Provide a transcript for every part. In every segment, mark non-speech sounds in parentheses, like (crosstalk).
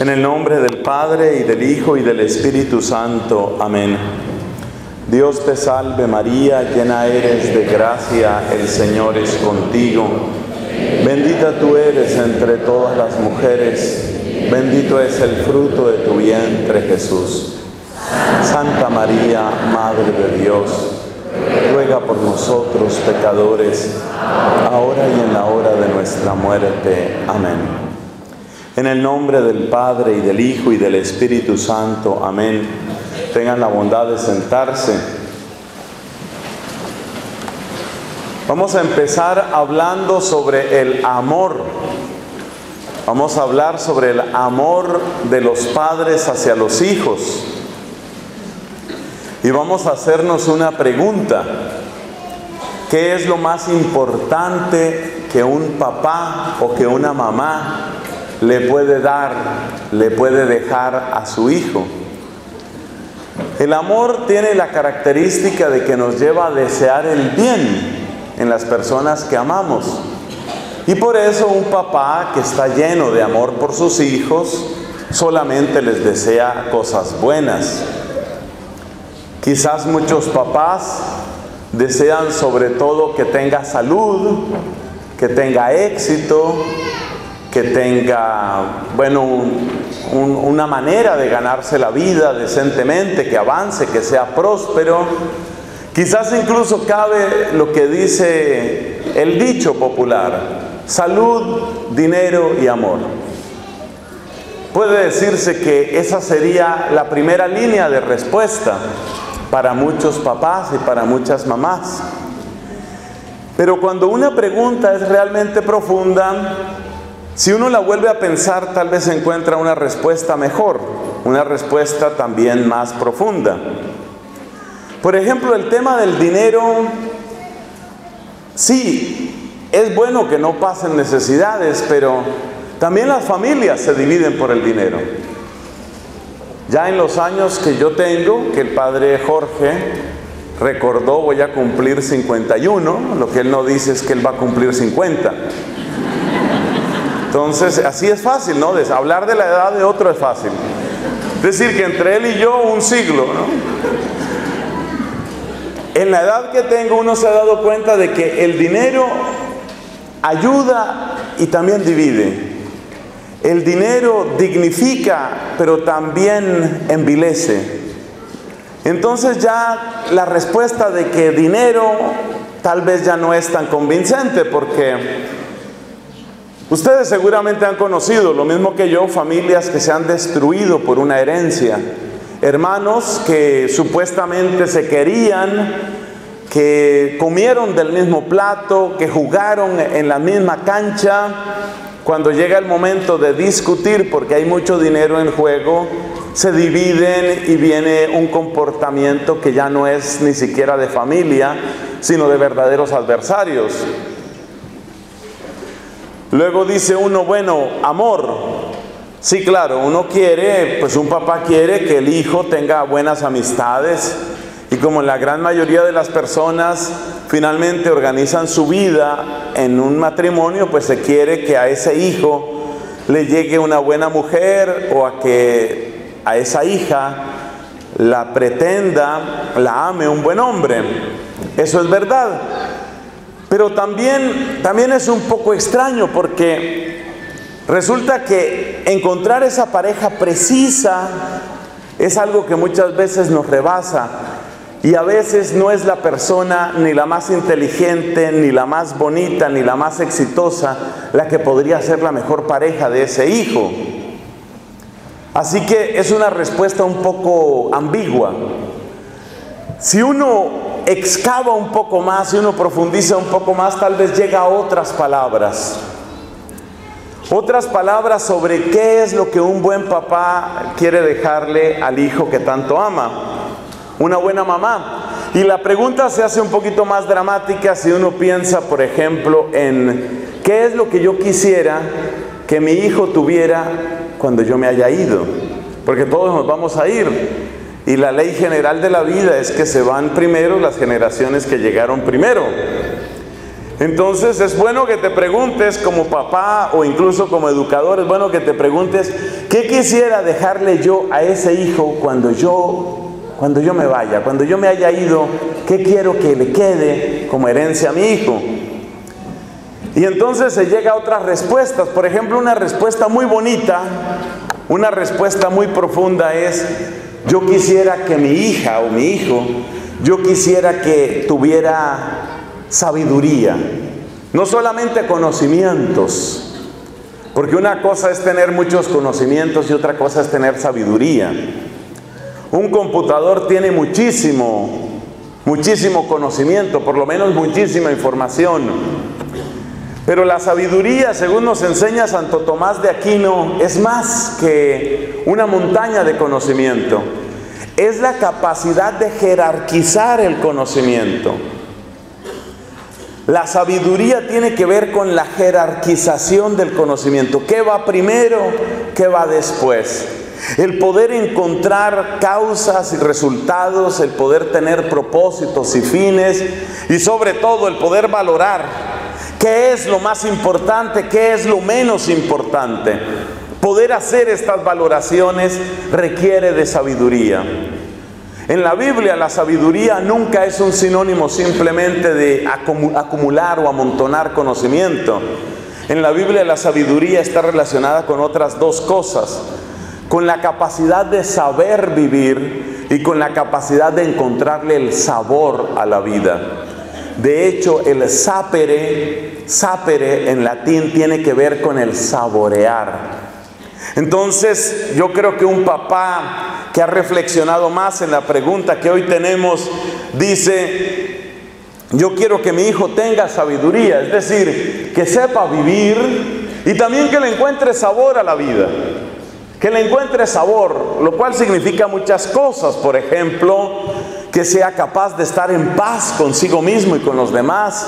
En el nombre del Padre y del Hijo y del Espíritu Santo. Amén. Dios te salve María, llena eres de gracia, el Señor es contigo. Bendita tú eres entre todas las mujeres, bendito es el fruto de tu vientre Jesús. Santa María, Madre de Dios, ruega por nosotros pecadores, ahora y en la hora de nuestra muerte. Amén. En el nombre del Padre y del Hijo y del Espíritu Santo. Amén. Tengan la bondad de sentarse. Vamos a empezar hablando sobre el amor. Vamos a hablar sobre el amor de los padres hacia los hijos. Y vamos a hacernos una pregunta. ¿Qué es lo más importante que un papá o que una mamá le puede dar, le puede dejar a su hijo. El amor tiene la característica de que nos lleva a desear el bien en las personas que amamos. Y por eso un papá que está lleno de amor por sus hijos solamente les desea cosas buenas. Quizás muchos papás desean sobre todo que tenga salud, que tenga éxito, que tenga, bueno, una manera de ganarse la vida decentemente, que avance, que sea próspero. Quizás incluso cabe lo que dice el dicho popular, salud, dinero y amor. Puede decirse que esa sería la primera línea de respuesta para muchos papás y para muchas mamás. Pero cuando una pregunta es realmente profunda, si uno la vuelve a pensar, tal vez encuentra una respuesta mejor, una respuesta también más profunda. Por ejemplo, el tema del dinero, sí, es bueno que no pasen necesidades, pero también las familias se dividen por el dinero. Ya en los años que yo tengo, que el padre Jorge recordó, voy a cumplir 51, lo que él no dice es que él va a cumplir 50. Entonces, así es fácil, ¿no? hablar de la edad de otro es fácil. Decir que entre él y yo un siglo, ¿no? En la edad que tengo uno se ha dado cuenta de que el dinero ayuda y también divide. El dinero dignifica, pero también envilece. Entonces ya la respuesta de que dinero tal vez ya no es tan convincente porque Ustedes seguramente han conocido, lo mismo que yo, familias que se han destruido por una herencia, hermanos que supuestamente se querían, que comieron del mismo plato, que jugaron en la misma cancha, cuando llega el momento de discutir, porque hay mucho dinero en juego, se dividen y viene un comportamiento que ya no es ni siquiera de familia, sino de verdaderos adversarios. Luego dice uno, bueno, amor. Sí, claro, uno quiere, pues un papá quiere que el hijo tenga buenas amistades y como la gran mayoría de las personas finalmente organizan su vida en un matrimonio, pues se quiere que a ese hijo le llegue una buena mujer o a que a esa hija la pretenda, la ame un buen hombre. Eso es verdad. Pero también, también es un poco extraño porque resulta que encontrar esa pareja precisa es algo que muchas veces nos rebasa. Y a veces no es la persona ni la más inteligente, ni la más bonita, ni la más exitosa la que podría ser la mejor pareja de ese hijo. Así que es una respuesta un poco ambigua. Si uno excava un poco más y uno profundiza un poco más, tal vez llega a otras palabras. Otras palabras sobre qué es lo que un buen papá quiere dejarle al hijo que tanto ama. Una buena mamá. Y la pregunta se hace un poquito más dramática si uno piensa, por ejemplo, en qué es lo que yo quisiera que mi hijo tuviera cuando yo me haya ido. Porque todos nos vamos a ir. Y la ley general de la vida es que se van primero las generaciones que llegaron primero. Entonces es bueno que te preguntes como papá o incluso como educador, es bueno que te preguntes, ¿qué quisiera dejarle yo a ese hijo cuando yo cuando yo me vaya, cuando yo me haya ido, qué quiero que le quede como herencia a mi hijo? Y entonces se llega a otras respuestas. Por ejemplo, una respuesta muy bonita, una respuesta muy profunda es, yo quisiera que mi hija o mi hijo, yo quisiera que tuviera sabiduría, no solamente conocimientos, porque una cosa es tener muchos conocimientos y otra cosa es tener sabiduría. Un computador tiene muchísimo, muchísimo conocimiento, por lo menos muchísima información. Pero la sabiduría, según nos enseña Santo Tomás de Aquino, es más que una montaña de conocimiento. Es la capacidad de jerarquizar el conocimiento. La sabiduría tiene que ver con la jerarquización del conocimiento. ¿Qué va primero? ¿Qué va después? El poder encontrar causas y resultados, el poder tener propósitos y fines y sobre todo el poder valorar qué es lo más importante, qué es lo menos importante. Poder hacer estas valoraciones requiere de sabiduría. En la Biblia la sabiduría nunca es un sinónimo simplemente de acumular o amontonar conocimiento. En la Biblia la sabiduría está relacionada con otras dos cosas, con la capacidad de saber vivir y con la capacidad de encontrarle el sabor a la vida. De hecho, el sapere, sapere en latín tiene que ver con el saborear. Entonces, yo creo que un papá que ha reflexionado más en la pregunta que hoy tenemos, dice, yo quiero que mi hijo tenga sabiduría, es decir, que sepa vivir y también que le encuentre sabor a la vida, que le encuentre sabor, lo cual significa muchas cosas, por ejemplo, que sea capaz de estar en paz consigo mismo y con los demás,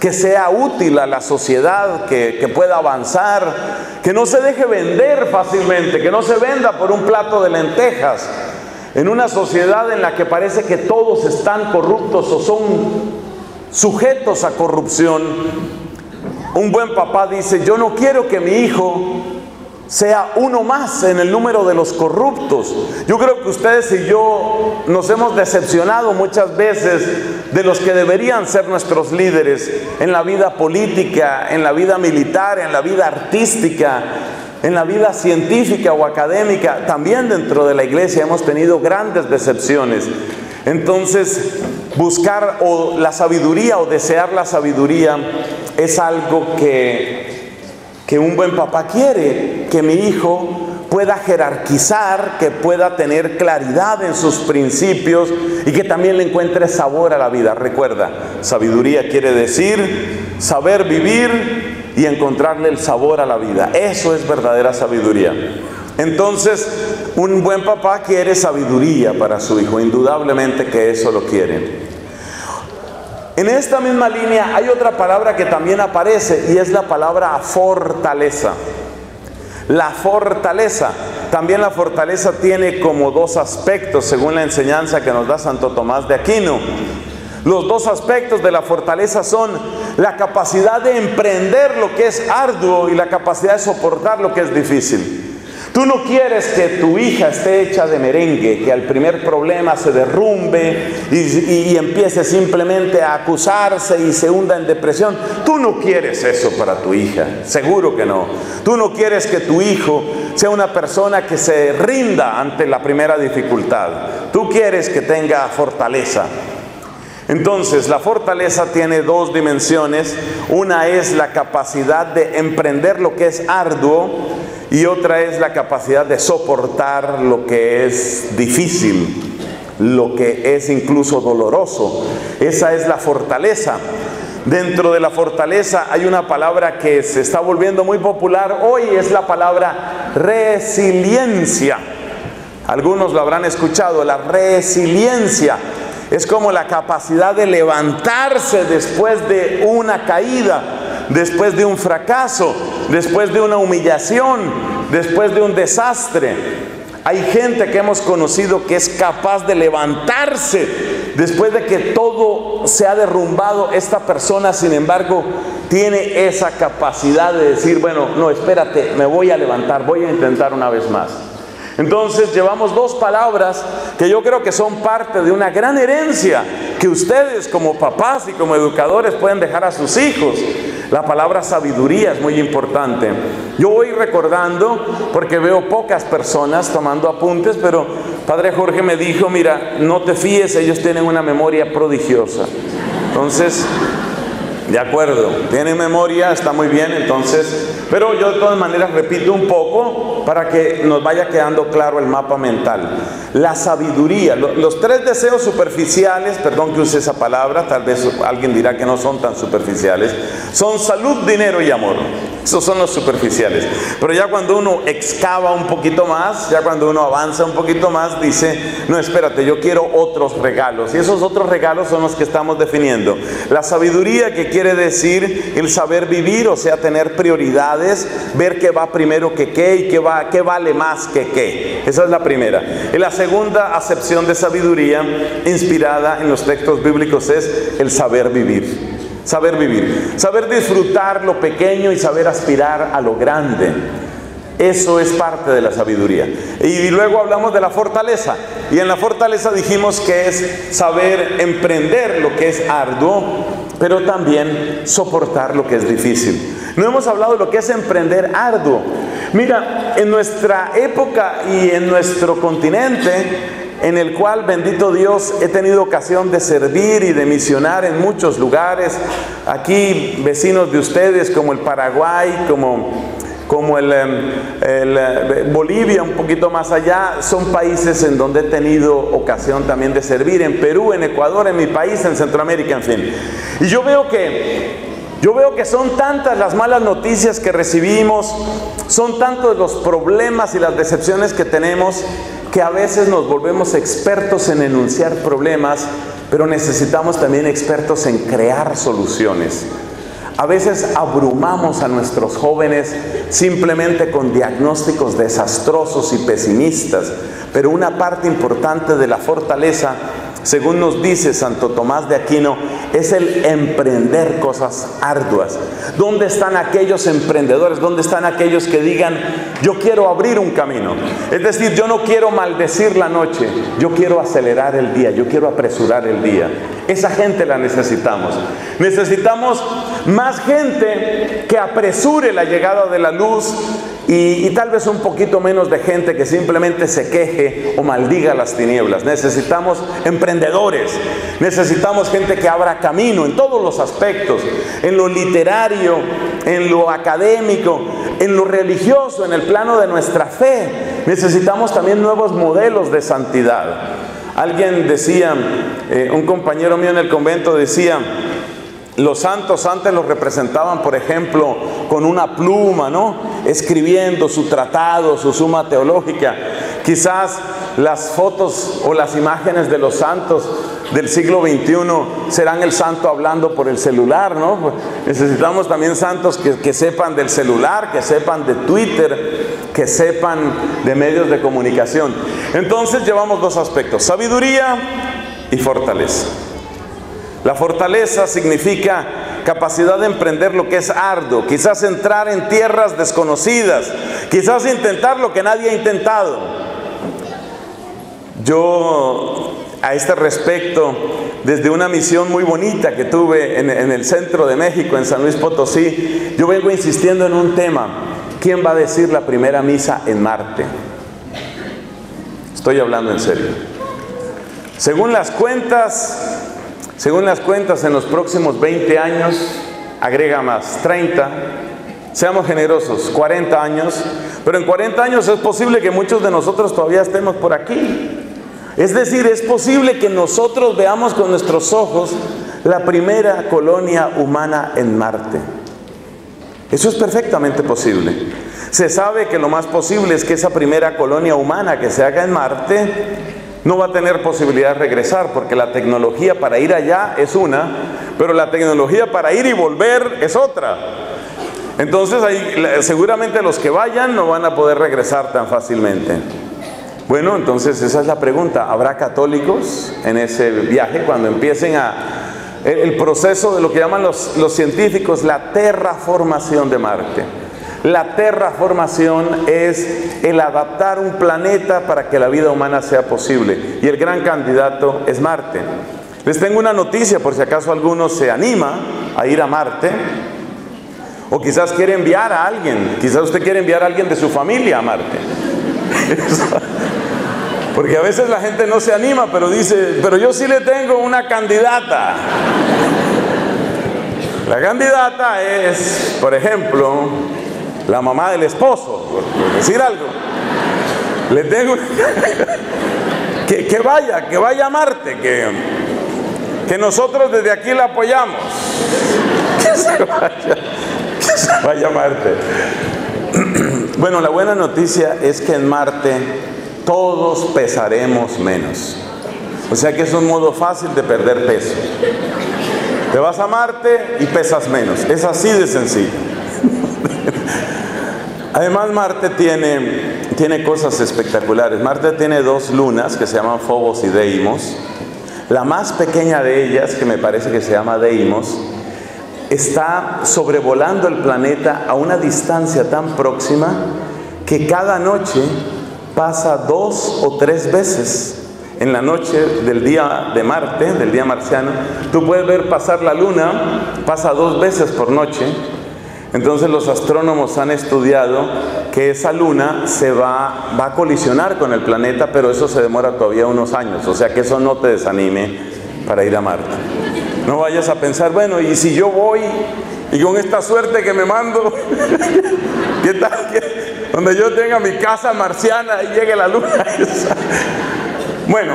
que sea útil a la sociedad, que, que, pueda avanzar, que no se deje vender fácilmente, que no se venda por un plato de lentejas. En una sociedad en la que parece que todos están corruptos o son sujetos a corrupción, un buen papá dice, yo no quiero que mi hijo sea uno más en el número de los corruptos. Yo creo que ustedes y yo nos hemos decepcionado muchas veces de los que deberían ser nuestros líderes en la vida política, en la vida militar, en la vida artística, en la vida científica o académica. También dentro de la iglesia hemos tenido grandes decepciones. Entonces, buscar o la sabiduría o desear la sabiduría es algo que que un buen papá quiere que mi hijo pueda jerarquizar, que pueda tener claridad en sus principios y que también le encuentre sabor a la vida. Recuerda, sabiduría quiere decir saber vivir y encontrarle el sabor a la vida. Eso es verdadera sabiduría. Entonces, un buen papá quiere sabiduría para su hijo, indudablemente que eso lo quiere. En esta misma línea hay otra palabra que también aparece y es la palabra fortaleza. La fortaleza. También la fortaleza tiene como dos aspectos según la enseñanza que nos da Santo Tomás de Aquino. Los dos aspectos de la fortaleza son la capacidad de emprender lo que es arduo y la capacidad de soportar lo que es difícil. Tú no quieres que tu hija esté hecha de merengue, que al primer problema se derrumbe y, empiece simplemente a acusarse y se hunda en depresión. Tú no quieres eso para tu hija, seguro que no. Tú no quieres que tu hijo sea una persona que se rinda ante la primera dificultad. Tú quieres que tenga fortaleza. Entonces, la fortaleza tiene dos dimensiones. Una es la capacidad de emprender lo que es arduo y otra es la capacidad de soportar lo que es difícil, lo que es incluso doloroso. Esa es la fortaleza. Dentro de la fortaleza hay una palabra que se está volviendo muy popular hoy, es la palabra resiliencia. Algunos lo habrán escuchado, la resiliencia. Es como la capacidad de levantarse después de una caída después de un fracaso, después de una humillación, después de un desastre. Hay gente que hemos conocido que es capaz de levantarse después de que todo se ha derrumbado. Esta persona, sin embargo, tiene esa capacidad de decir, bueno, no, espérate, me voy a levantar, voy a intentar una vez más. Entonces llevamos dos palabras que yo creo que son parte de una gran herencia que ustedes como papás y como educadores pueden dejar a sus hijos. La palabra sabiduría es muy importante. Yo voy recordando, porque veo pocas personas tomando apuntes, pero Padre Jorge me dijo, mira, no te fíes, ellos tienen una memoria prodigiosa. Entonces, de acuerdo, tiene memoria, está muy bien, entonces, pero yo de todas maneras repito un poco para que nos vaya quedando claro el mapa mental. La sabiduría, los tres deseos superficiales, perdón que use esa palabra, tal vez alguien dirá que no son tan superficiales, son salud, dinero y amor. Esos son los superficiales. Pero ya cuando uno excava un poquito más, ya cuando uno avanza un poquito más, dice, no, espérate, yo quiero otros regalos. Y esos otros regalos son los que estamos definiendo. La sabiduría que quiere decir el saber vivir, o sea, tener prioridades, ver qué va primero que qué y qué, va, qué vale más que qué. Esa es la primera. Y la segunda acepción de sabiduría inspirada en los textos bíblicos es el saber vivir. Saber vivir, saber disfrutar lo pequeño y saber aspirar a lo grande. Eso es parte de la sabiduría. Y luego hablamos de la fortaleza. Y en la fortaleza dijimos que es saber emprender lo que es arduo, pero también soportar lo que es difícil. No hemos hablado de lo que es emprender arduo. Mira, en nuestra época y en nuestro continente, en el cual, bendito Dios, he tenido ocasión de servir y de misionar en muchos lugares. Aquí, vecinos de ustedes, como el Paraguay, como, como el, em, eh, Bolivia, un poquito más allá, son países en donde he tenido ocasión también de servir. En Perú, en Ecuador, en mi país, en Centroamérica, en fin. Y yo veo que yo veo que son tantas las malas noticias que recibimos, son tantos los problemas y las decepciones que tenemos, que a veces nos volvemos expertos en enunciar problemas, pero necesitamos también expertos en crear soluciones. A veces abrumamos a nuestros jóvenes simplemente con diagnósticos desastrosos y pesimistas, pero una parte importante de la fortaleza según nos dice Santo Tomás de Aquino, es el emprender cosas arduas. ¿Dónde están aquellos emprendedores? ¿Dónde están aquellos que digan, yo quiero abrir un camino? Es decir, yo no quiero maldecir la noche, yo quiero acelerar el día, yo quiero apresurar el día. Esa gente la necesitamos. Necesitamos más gente que apresure la llegada de la luz, y, tal vez un poquito menos de gente que simplemente se queje o maldiga las tinieblas. Necesitamos emprendedores, necesitamos gente que abra camino en todos los aspectos, en lo literario, en lo académico, en lo religioso, en el plano de nuestra fe. Necesitamos también nuevos modelos de santidad. Alguien decía, eh, un compañero mío en el convento decía, los santos antes los representaban, por ejemplo, con una pluma, ¿no? Escribiendo su tratado, su suma teológica. Quizás las fotos o las imágenes de los santos del siglo XXI serán el santo hablando por el celular, ¿no? Necesitamos también santos que, que sepan del celular, que sepan de Twitter, que sepan de medios de comunicación. Entonces llevamos dos aspectos, sabiduría y fortaleza. La fortaleza significa capacidad de emprender lo que es arduo, quizás entrar en tierras desconocidas, quizás intentar lo que nadie ha intentado. Yo a este respecto, desde una misión muy bonita que tuve en, el centro de México, en San Luis Potosí, yo vengo insistiendo en un tema. ¿Quién va a decir la primera misa en Marte? Estoy hablando en serio. Según las cuentas según las cuentas, en los próximos 20 años, agrega más, 30, seamos generosos, 40 años, pero en 40 años es posible que muchos de nosotros todavía estemos por aquí. Es decir, es posible que nosotros veamos con nuestros ojos la primera colonia humana en Marte. Eso es perfectamente posible. Se sabe que lo más posible es que esa primera colonia humana que se haga en Marte no va a tener posibilidad de regresar porque la tecnología para ir allá es una, pero la tecnología para ir y volver es otra. Entonces seguramente los que vayan no van a poder regresar tan fácilmente. Bueno, entonces esa es la pregunta. ¿Habrá católicos en ese viaje cuando empiecen a el proceso de lo que llaman los, los científicos la terraformación de Marte? La terraformación es el adaptar un planeta para que la vida humana sea posible. Y el gran candidato es Marte. Les tengo una noticia por si acaso alguno se anima a ir a Marte. O quizás quiere enviar a alguien. Quizás usted quiere enviar a alguien de su familia a Marte. (laughs) Porque a veces la gente no se anima, pero dice, pero yo sí le tengo una candidata. La candidata es, por ejemplo, la mamá del esposo, por decir algo. Le tengo (laughs) que, que vaya, que vaya a Marte, que, que nosotros desde aquí la apoyamos. (laughs) Que se vaya, que se vaya a Marte. (clears throat) Bueno, la buena noticia es que en Marte todos pesaremos menos. O sea que es un modo fácil de perder peso. Te vas a Marte y pesas menos. Es así de sencillo. (laughs) Además, Marte tiene, tiene cosas espectaculares. Marte tiene dos lunas que se llaman Phobos y Deimos. La más pequeña de ellas, que me parece que se llama Deimos, está sobrevolando el planeta a una distancia tan próxima que cada noche pasa dos o tres veces en la noche del día de Marte, del día marciano. Tú puedes ver pasar la luna, pasa dos veces por noche entonces los astrónomos han estudiado que esa luna se va, va a colisionar con el planeta, pero eso se demora todavía unos años. O sea que eso no te desanime para ir a Marte. No vayas a pensar, bueno, y si yo voy y con esta suerte que me mando, (laughs) ¿qué tal? Donde yo tenga mi casa marciana y llegue la luna. (laughs) bueno,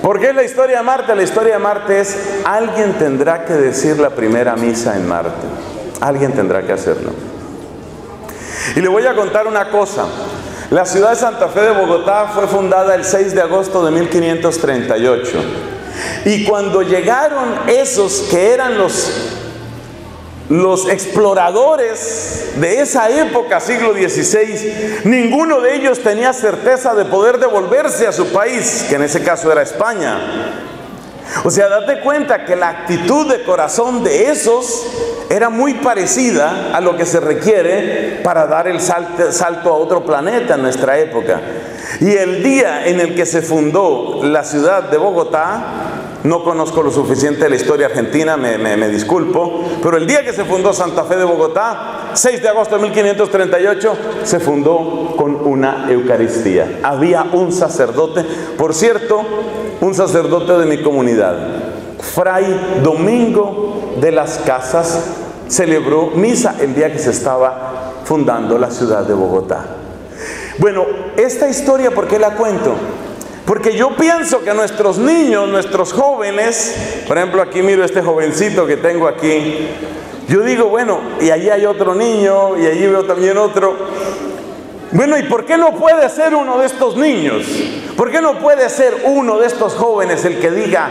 ¿por qué la historia de Marte? La historia de Marte es, alguien tendrá que decir la primera misa en Marte. Alguien tendrá que hacerlo. Y le voy a contar una cosa. La ciudad de Santa Fe de Bogotá fue fundada el 6 de agosto de 1538. Y cuando llegaron esos que eran los, los exploradores de esa época, siglo XVI, ninguno de ellos tenía certeza de poder devolverse a su país, que en ese caso era España. O sea, date cuenta que la actitud de corazón de esos era muy parecida a lo que se requiere para dar el salto, a otro planeta en nuestra época. Y el día en el que se fundó la ciudad de Bogotá, no conozco lo suficiente la historia argentina, me, me, disculpo, pero el día que se fundó Santa Fe de Bogotá, 6 de agosto de 1538, se fundó con una Eucaristía. Había un sacerdote, por cierto, un sacerdote de mi comunidad, Fray Domingo de las Casas, celebró misa el día que se estaba fundando la ciudad de Bogotá. Bueno, esta historia, ¿por qué la cuento? Porque yo pienso que nuestros niños, nuestros jóvenes, por ejemplo, aquí miro este jovencito que tengo aquí, yo digo, bueno, y allí hay otro niño, y allí veo también otro. Bueno, ¿y por qué no puede ser uno de estos niños? ¿Por qué no puede ser uno de estos jóvenes el que diga,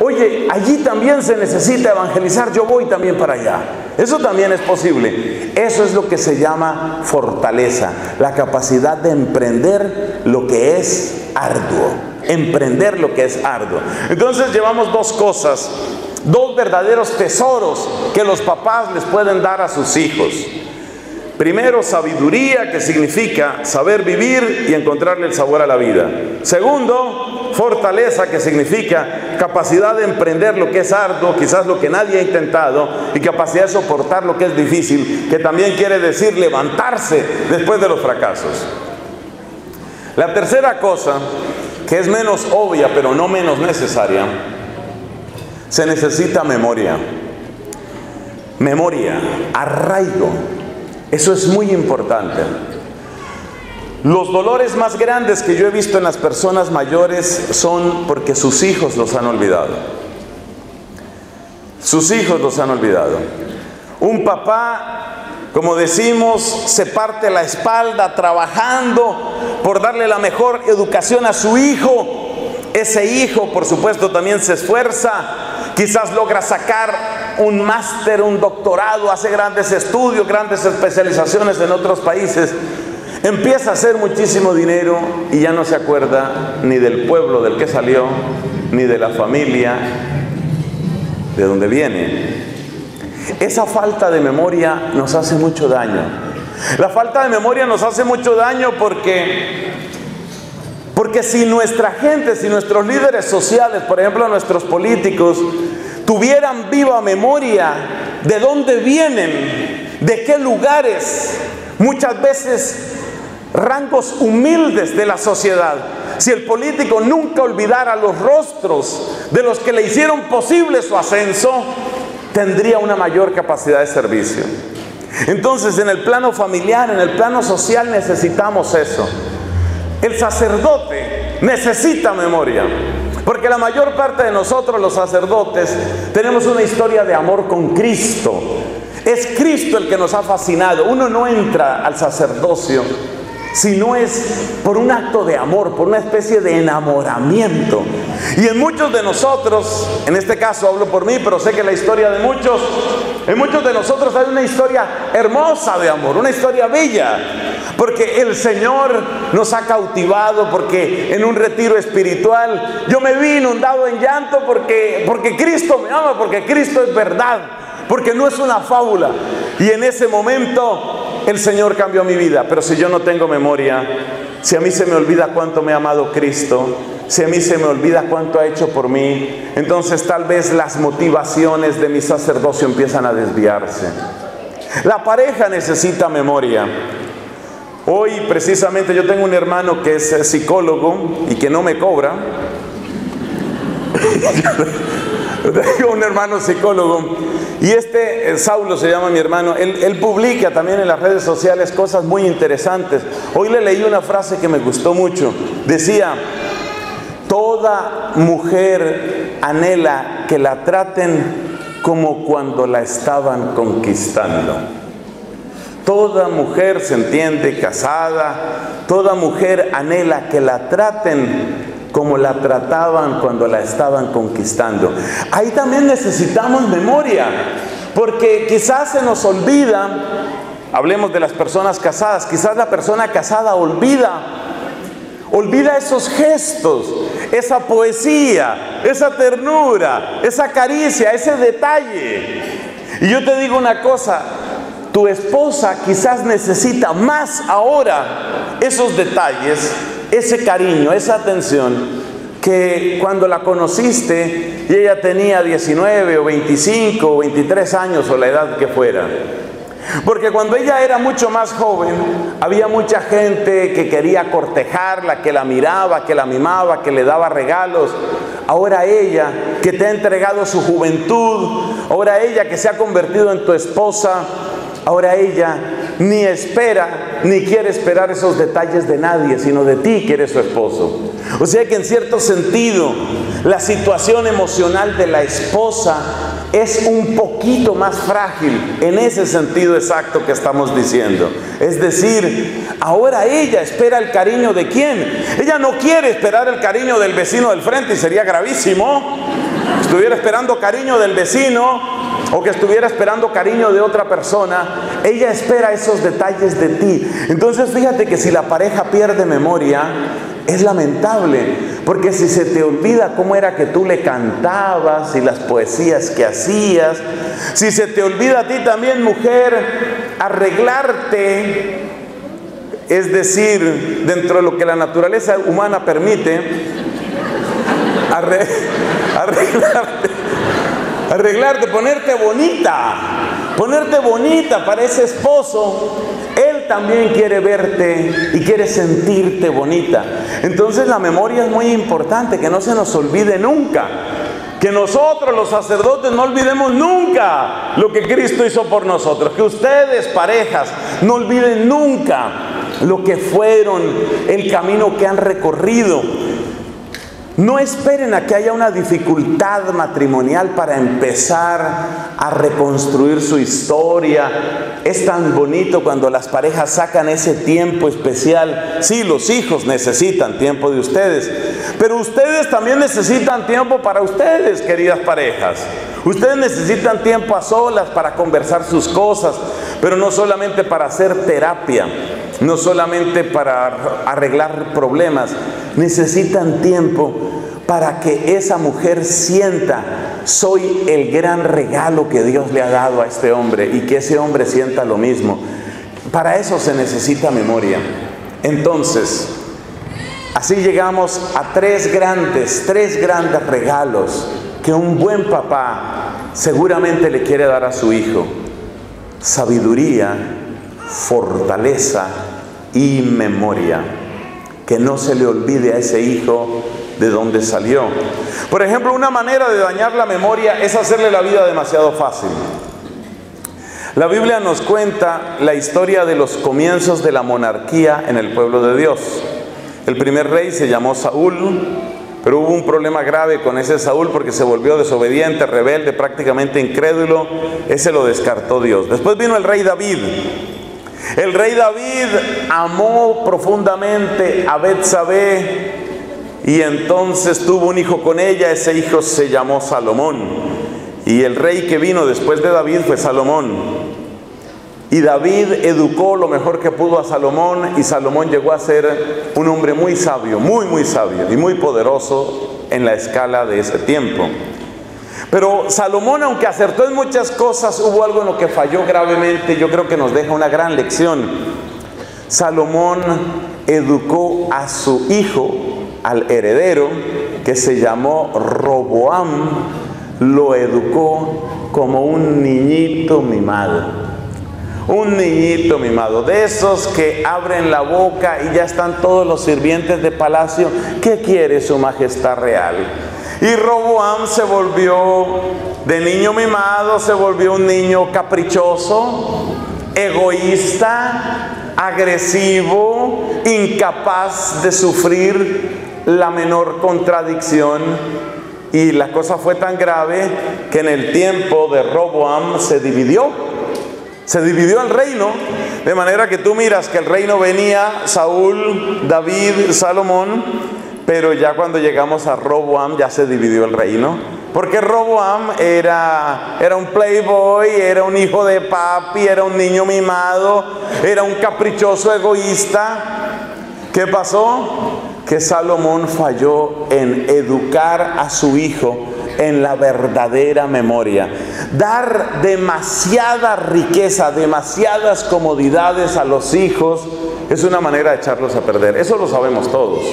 oye, allí también se necesita evangelizar, yo voy también para allá? Eso también es posible. Eso es lo que se llama fortaleza, la capacidad de emprender lo que es arduo, emprender lo que es arduo. Entonces llevamos dos cosas, dos verdaderos tesoros que los papás les pueden dar a sus hijos. Primero, sabiduría, que significa saber vivir y encontrarle el sabor a la vida. Segundo, fortaleza, que significa capacidad de emprender lo que es arduo, quizás lo que nadie ha intentado, y capacidad de soportar lo que es difícil, que también quiere decir levantarse después de los fracasos. La tercera cosa, que es menos obvia, pero no menos necesaria, se necesita memoria. Memoria, arraigo. Eso es muy importante. Los dolores más grandes que yo he visto en las personas mayores son porque sus hijos los han olvidado. Sus hijos los han olvidado. Un papá, como decimos, se parte la espalda trabajando por darle la mejor educación a su hijo. Ese hijo, por supuesto, también se esfuerza, quizás logra sacar un máster, un doctorado, hace grandes estudios, grandes especializaciones en otros países. Empieza a hacer muchísimo dinero y ya no se acuerda ni del pueblo del que salió, ni de la familia, de donde viene. Esa falta de memoria nos hace mucho daño. La falta de memoria nos hace mucho daño porque porque si nuestra gente, si nuestros líderes sociales, por ejemplo nuestros políticos, tuvieran viva memoria de dónde vienen, de qué lugares, muchas veces rangos humildes de la sociedad. Si el político nunca olvidara los rostros de los que le hicieron posible su ascenso, tendría una mayor capacidad de servicio. Entonces, en el plano familiar, en el plano social necesitamos eso. El sacerdote necesita memoria. Porque la mayor parte de nosotros los sacerdotes tenemos una historia de amor con Cristo. Es Cristo el que nos ha fascinado. Uno no entra al sacerdocio si no es por un acto de amor, por una especie de enamoramiento. Y en muchos de nosotros, en este caso hablo por mí, pero sé que la historia de muchos, en muchos de nosotros hay una historia hermosa de amor, una historia bella, porque el Señor nos ha cautivado, porque en un retiro espiritual yo me vi inundado en llanto porque, porque Cristo me ama, porque Cristo es verdad, porque no es una fábula. Y en ese momento el Señor cambió mi vida, pero si yo no tengo memoria, si a mí se me olvida cuánto me ha amado Cristo, si a mí se me olvida cuánto ha hecho por mí, entonces tal vez las motivaciones de mi sacerdocio empiezan a desviarse. La pareja necesita memoria. Hoy precisamente yo tengo un hermano que es psicólogo y que no me cobra. (laughs) (laughs) un hermano psicólogo y este eh, Saulo se llama mi hermano, él, publica también en las redes sociales cosas muy interesantes. Hoy le leí una frase que me gustó mucho. Decía, toda mujer anhela que la traten como cuando la estaban conquistando. Toda mujer se entiende casada, toda mujer anhela que la traten como la trataban cuando la estaban conquistando. Ahí también necesitamos memoria, porque quizás se nos olvida, hablemos de las personas casadas, quizás la persona casada olvida, olvida esos gestos, esa poesía, esa ternura, esa caricia, ese detalle. Y yo te digo una cosa, tu esposa quizás necesita más ahora esos detalles ese cariño, esa atención que cuando la conociste y ella tenía 19 o 25 o 23 años o la edad que fuera. Porque cuando ella era mucho más joven, había mucha gente que quería cortejarla, que la miraba, que la mimaba, que le daba regalos. Ahora ella, que te ha entregado su juventud, ahora ella que se ha convertido en tu esposa, ahora ella ni espera ni quiere esperar esos detalles de nadie, sino de ti que eres su esposo. O sea que en cierto sentido, la situación emocional de la esposa es un poquito más frágil en ese sentido exacto que estamos diciendo. Es decir, ahora ella espera el cariño de quién. Ella no quiere esperar el cariño del vecino del frente y sería gravísimo. Estuviera esperando cariño del vecino, o que estuviera esperando cariño de otra persona, ella espera esos detalles de ti. Entonces fíjate que si la pareja pierde memoria, es lamentable, porque si se te olvida cómo era que tú le cantabas y las poesías que hacías, si se te olvida a ti también, mujer, arreglarte, es decir, dentro de lo que la naturaleza humana permite, (laughs) arreglarte arreglarte, ponerte bonita, ponerte bonita para ese esposo. Él también quiere verte y quiere sentirte bonita. Entonces la memoria es muy importante, que no se nos olvide nunca. Que nosotros los sacerdotes no olvidemos nunca lo que Cristo hizo por nosotros. Que ustedes, parejas, no olviden nunca lo que fueron, el camino que han recorrido. No esperen a que haya una dificultad matrimonial para empezar a reconstruir su historia. Es tan bonito cuando las parejas sacan ese tiempo especial. Sí, los hijos necesitan tiempo de ustedes, pero ustedes también necesitan tiempo para ustedes, queridas parejas. Ustedes necesitan tiempo a solas para conversar sus cosas, pero no solamente para hacer terapia. no solamente para arreglar problemas, necesitan tiempo para que esa mujer sienta, soy el gran regalo que Dios le ha dado a este hombre y que ese hombre sienta lo mismo. Para eso se necesita memoria. Entonces, así llegamos a tres grandes, tres grandes regalos que un buen papá seguramente le quiere dar a su hijo. Sabiduría, fortaleza y memoria. Que no se le olvide a ese hijo de dónde salió. Por ejemplo, una manera de dañar la memoria es hacerle la vida demasiado fácil. La Biblia nos cuenta la historia de los comienzos de la monarquía en el pueblo de Dios. El primer rey se llamó Saúl, pero hubo un problema grave con ese Saúl porque se volvió desobediente, rebelde, prácticamente incrédulo. Ese lo descartó Dios. Después vino el rey David. El rey David amó profundamente a Betsabé y entonces tuvo un hijo con ella, ese hijo se llamó Salomón. Y el rey que vino después de David fue Salomón. Y David educó lo mejor que pudo a Salomón y Salomón llegó a ser un hombre muy sabio, muy, muy sabio y muy poderoso en la escala de ese tiempo. Pero Salomón, aunque acertó en muchas cosas, hubo algo en lo que falló gravemente, yo creo que nos deja una gran lección. Salomón educó a su hijo al heredero que se llamó Roboam, lo educó como un niñito mimado. Un niñito mimado, de esos que abren la boca y ya están todos los sirvientes de palacio. ¿Qué quiere su majestad real? Y Roboam se volvió, de niño mimado, se volvió un niño caprichoso, egoísta, agresivo, incapaz de sufrir la menor contradicción y la cosa fue tan grave que en el tiempo de Roboam se dividió. Se dividió el reino, de manera que tú miras que el reino venía Saúl, David, Salomón, pero ya cuando llegamos a Roboam ya se dividió el reino. Porque Roboam era, era un playboy, era un hijo de papi, era un niño mimado, era un caprichoso egoísta. ¿Qué pasó? que Salomón falló en educar a su hijo en la verdadera memoria. Dar demasiada riqueza, demasiadas comodidades a los hijos es una manera de echarlos a perder. Eso lo sabemos todos.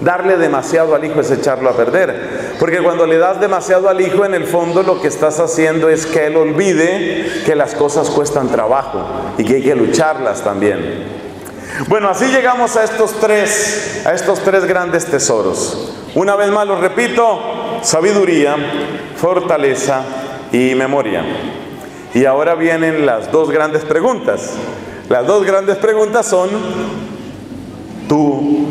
Darle demasiado al hijo es echarlo a perder. Porque cuando le das demasiado al hijo, en el fondo lo que estás haciendo es que él olvide que las cosas cuestan trabajo y que hay que lucharlas también. Bueno, así llegamos a estos tres, a estos tres grandes tesoros. Una vez más lo repito, sabiduría, fortaleza y memoria. Y ahora vienen las dos grandes preguntas. Las dos grandes preguntas son, ¿tú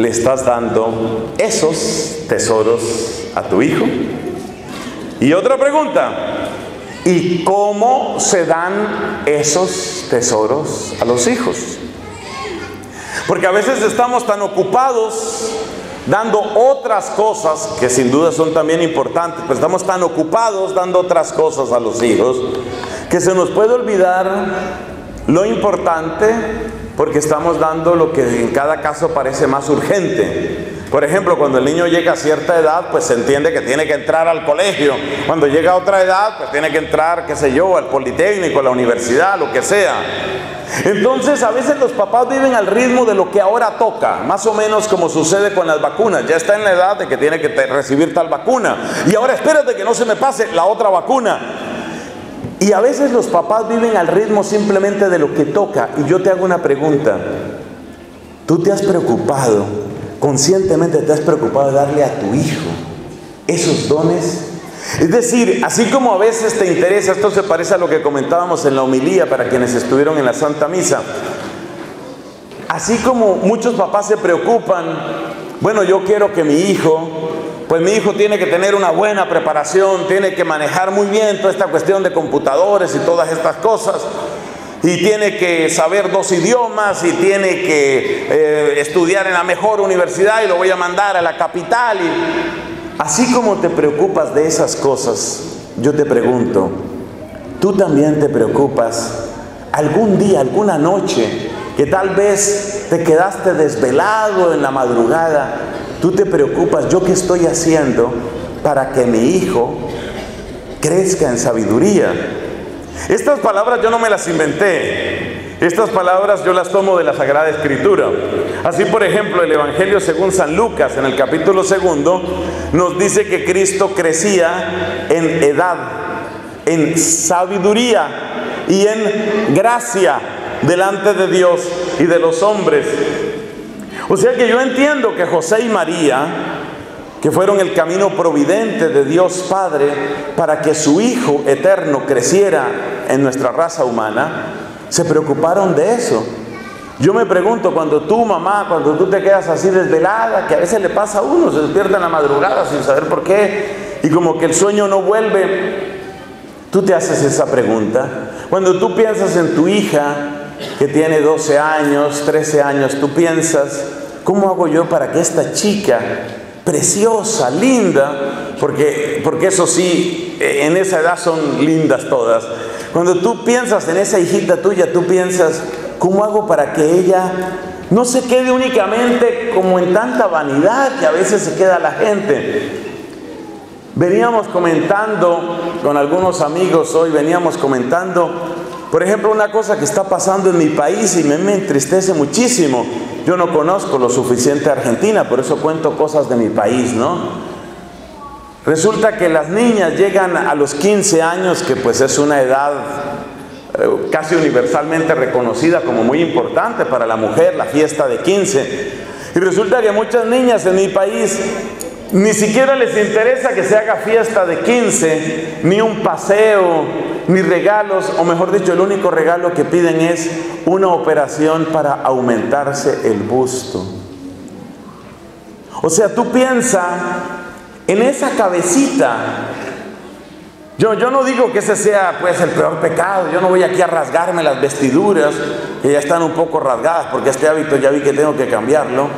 le estás dando esos tesoros a tu hijo? Y otra pregunta, ¿y cómo se dan esos tesoros a los hijos? Porque a veces estamos tan ocupados dando otras cosas, que sin duda son también importantes, pero estamos tan ocupados dando otras cosas a los hijos, que se nos puede olvidar lo importante porque estamos dando lo que en cada caso parece más urgente. Por ejemplo, cuando el niño llega a cierta edad, pues se entiende que tiene que entrar al colegio. Cuando llega a otra edad, pues tiene que entrar, qué sé yo, al politécnico, a la universidad, lo que sea. Entonces a veces los papás viven al ritmo de lo que ahora toca, más o menos como sucede con las vacunas. Ya está en la edad de que tiene que recibir tal vacuna. Y ahora espérate que no se me pase la otra vacuna. Y a veces los papás viven al ritmo simplemente de lo que toca. Y yo te hago una pregunta. ¿Tú te has preocupado, conscientemente te has preocupado de darle a tu hijo esos dones es decir, así como a veces te interesa, esto se parece a lo que comentábamos en la homilía para quienes estuvieron en la Santa Misa, así como muchos papás se preocupan, bueno, yo quiero que mi hijo, pues mi hijo tiene que tener una buena preparación, tiene que manejar muy bien toda esta cuestión de computadores y todas estas cosas, y tiene que saber dos idiomas y tiene que eh, estudiar en la mejor universidad y lo voy a mandar a la capital. Así como te preocupas de esas cosas, yo te pregunto, ¿tú también te preocupas algún día, alguna noche, que tal vez te quedaste desvelado en la madrugada, tú te preocupas, ¿yo qué estoy haciendo para que mi hijo crezca en sabiduría? Estas palabras yo no me las inventé. Estas palabras yo las tomo de la Sagrada Escritura. Así, por ejemplo, el Evangelio según San Lucas, en el capítulo segundo, nos dice que Cristo crecía en edad, en sabiduría y en gracia delante de Dios y de los hombres. O sea que yo entiendo que José y María, que fueron el camino providente de Dios Padre para que su Hijo eterno creciera en nuestra raza humana, se preocuparon de eso. Yo me pregunto, cuando tú, mamá, cuando tú te quedas así desvelada, que a veces le pasa a uno, se despierta en la madrugada sin saber por qué, y como que el sueño no vuelve, tú te haces esa pregunta. Cuando tú piensas en tu hija, que tiene 12 años, 13 años, tú piensas, ¿cómo hago yo para que esta chica preciosa, linda, porque, porque eso sí, en esa edad son lindas todas. Cuando tú piensas en esa hijita tuya, tú piensas, ¿cómo hago para que ella no se quede únicamente como en tanta vanidad que a veces se queda la gente? Veníamos comentando con algunos amigos hoy, veníamos comentando, por ejemplo, una cosa que está pasando en mi país y me, entristece muchísimo. Yo no conozco lo suficiente Argentina, por eso cuento cosas de mi país, ¿no? Resulta que las niñas llegan a los 15 años, que pues es una edad eh, casi universalmente reconocida como muy importante para la mujer, la fiesta de 15. Y resulta que muchas niñas en mi país ni siquiera les interesa que se haga fiesta de 15, ni un paseo, ni regalos, o mejor dicho, el único regalo que piden es una operación para aumentarse el busto. O sea, tú piensas en esa cabecita. Yo, yo no digo que ese sea pues el peor pecado, yo no voy aquí a rasgarme las vestiduras, que ya están un poco rasgadas, porque este hábito ya vi que tengo que cambiarlo.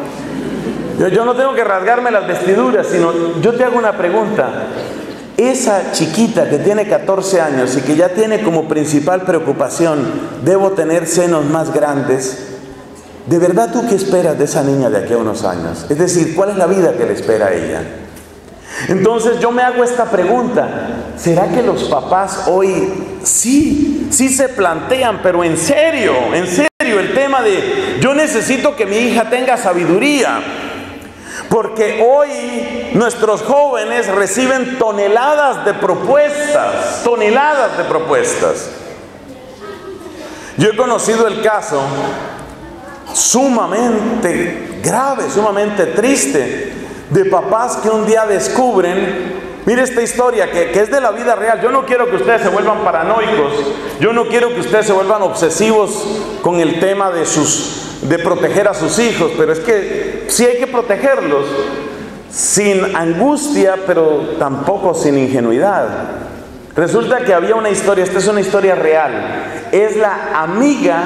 Yo, no tengo que rasgarme las vestiduras, sino yo te hago una pregunta. Esa chiquita que tiene 14 años y que ya tiene como principal preocupación, debo tener senos más grandes, ¿de verdad tú qué esperas de esa niña de aquí a unos años? Es decir, ¿cuál es la vida que le espera a ella? Entonces yo me hago esta pregunta, ¿será que los papás hoy sí, sí se plantean, pero en serio, en serio, el tema de yo necesito que mi hija tenga sabiduría? Porque hoy nuestros jóvenes reciben toneladas de propuestas, toneladas de propuestas. Yo he conocido el caso sumamente grave, sumamente triste, de papás que un día descubren Mire esta historia que, que, es de la vida real. Yo no quiero que ustedes se vuelvan paranoicos. Yo no quiero que ustedes se vuelvan obsesivos con el tema de sus de proteger a sus hijos, pero es que sí hay que protegerlos sin angustia, pero tampoco sin ingenuidad. Resulta que había una historia, esta es una historia real, es la amiga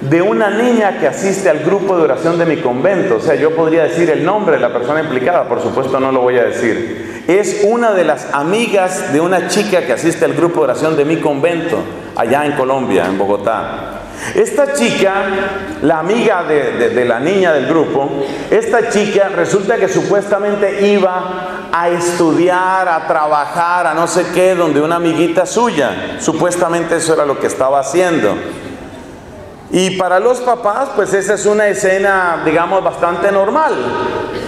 de una niña que asiste al grupo de oración de mi convento, o sea, yo podría decir el nombre de la persona implicada, por supuesto no lo voy a decir. Es una de las amigas de una chica que asiste al grupo de oración de mi convento, allá en Colombia, en Bogotá. Esta chica, la amiga de, la niña del grupo, esta chica resulta que supuestamente iba a estudiar, a trabajar, a no sé qué, donde una amiguita suya. Supuestamente eso era lo que estaba haciendo. Y para los papás, pues esa es una escena, digamos, bastante normal,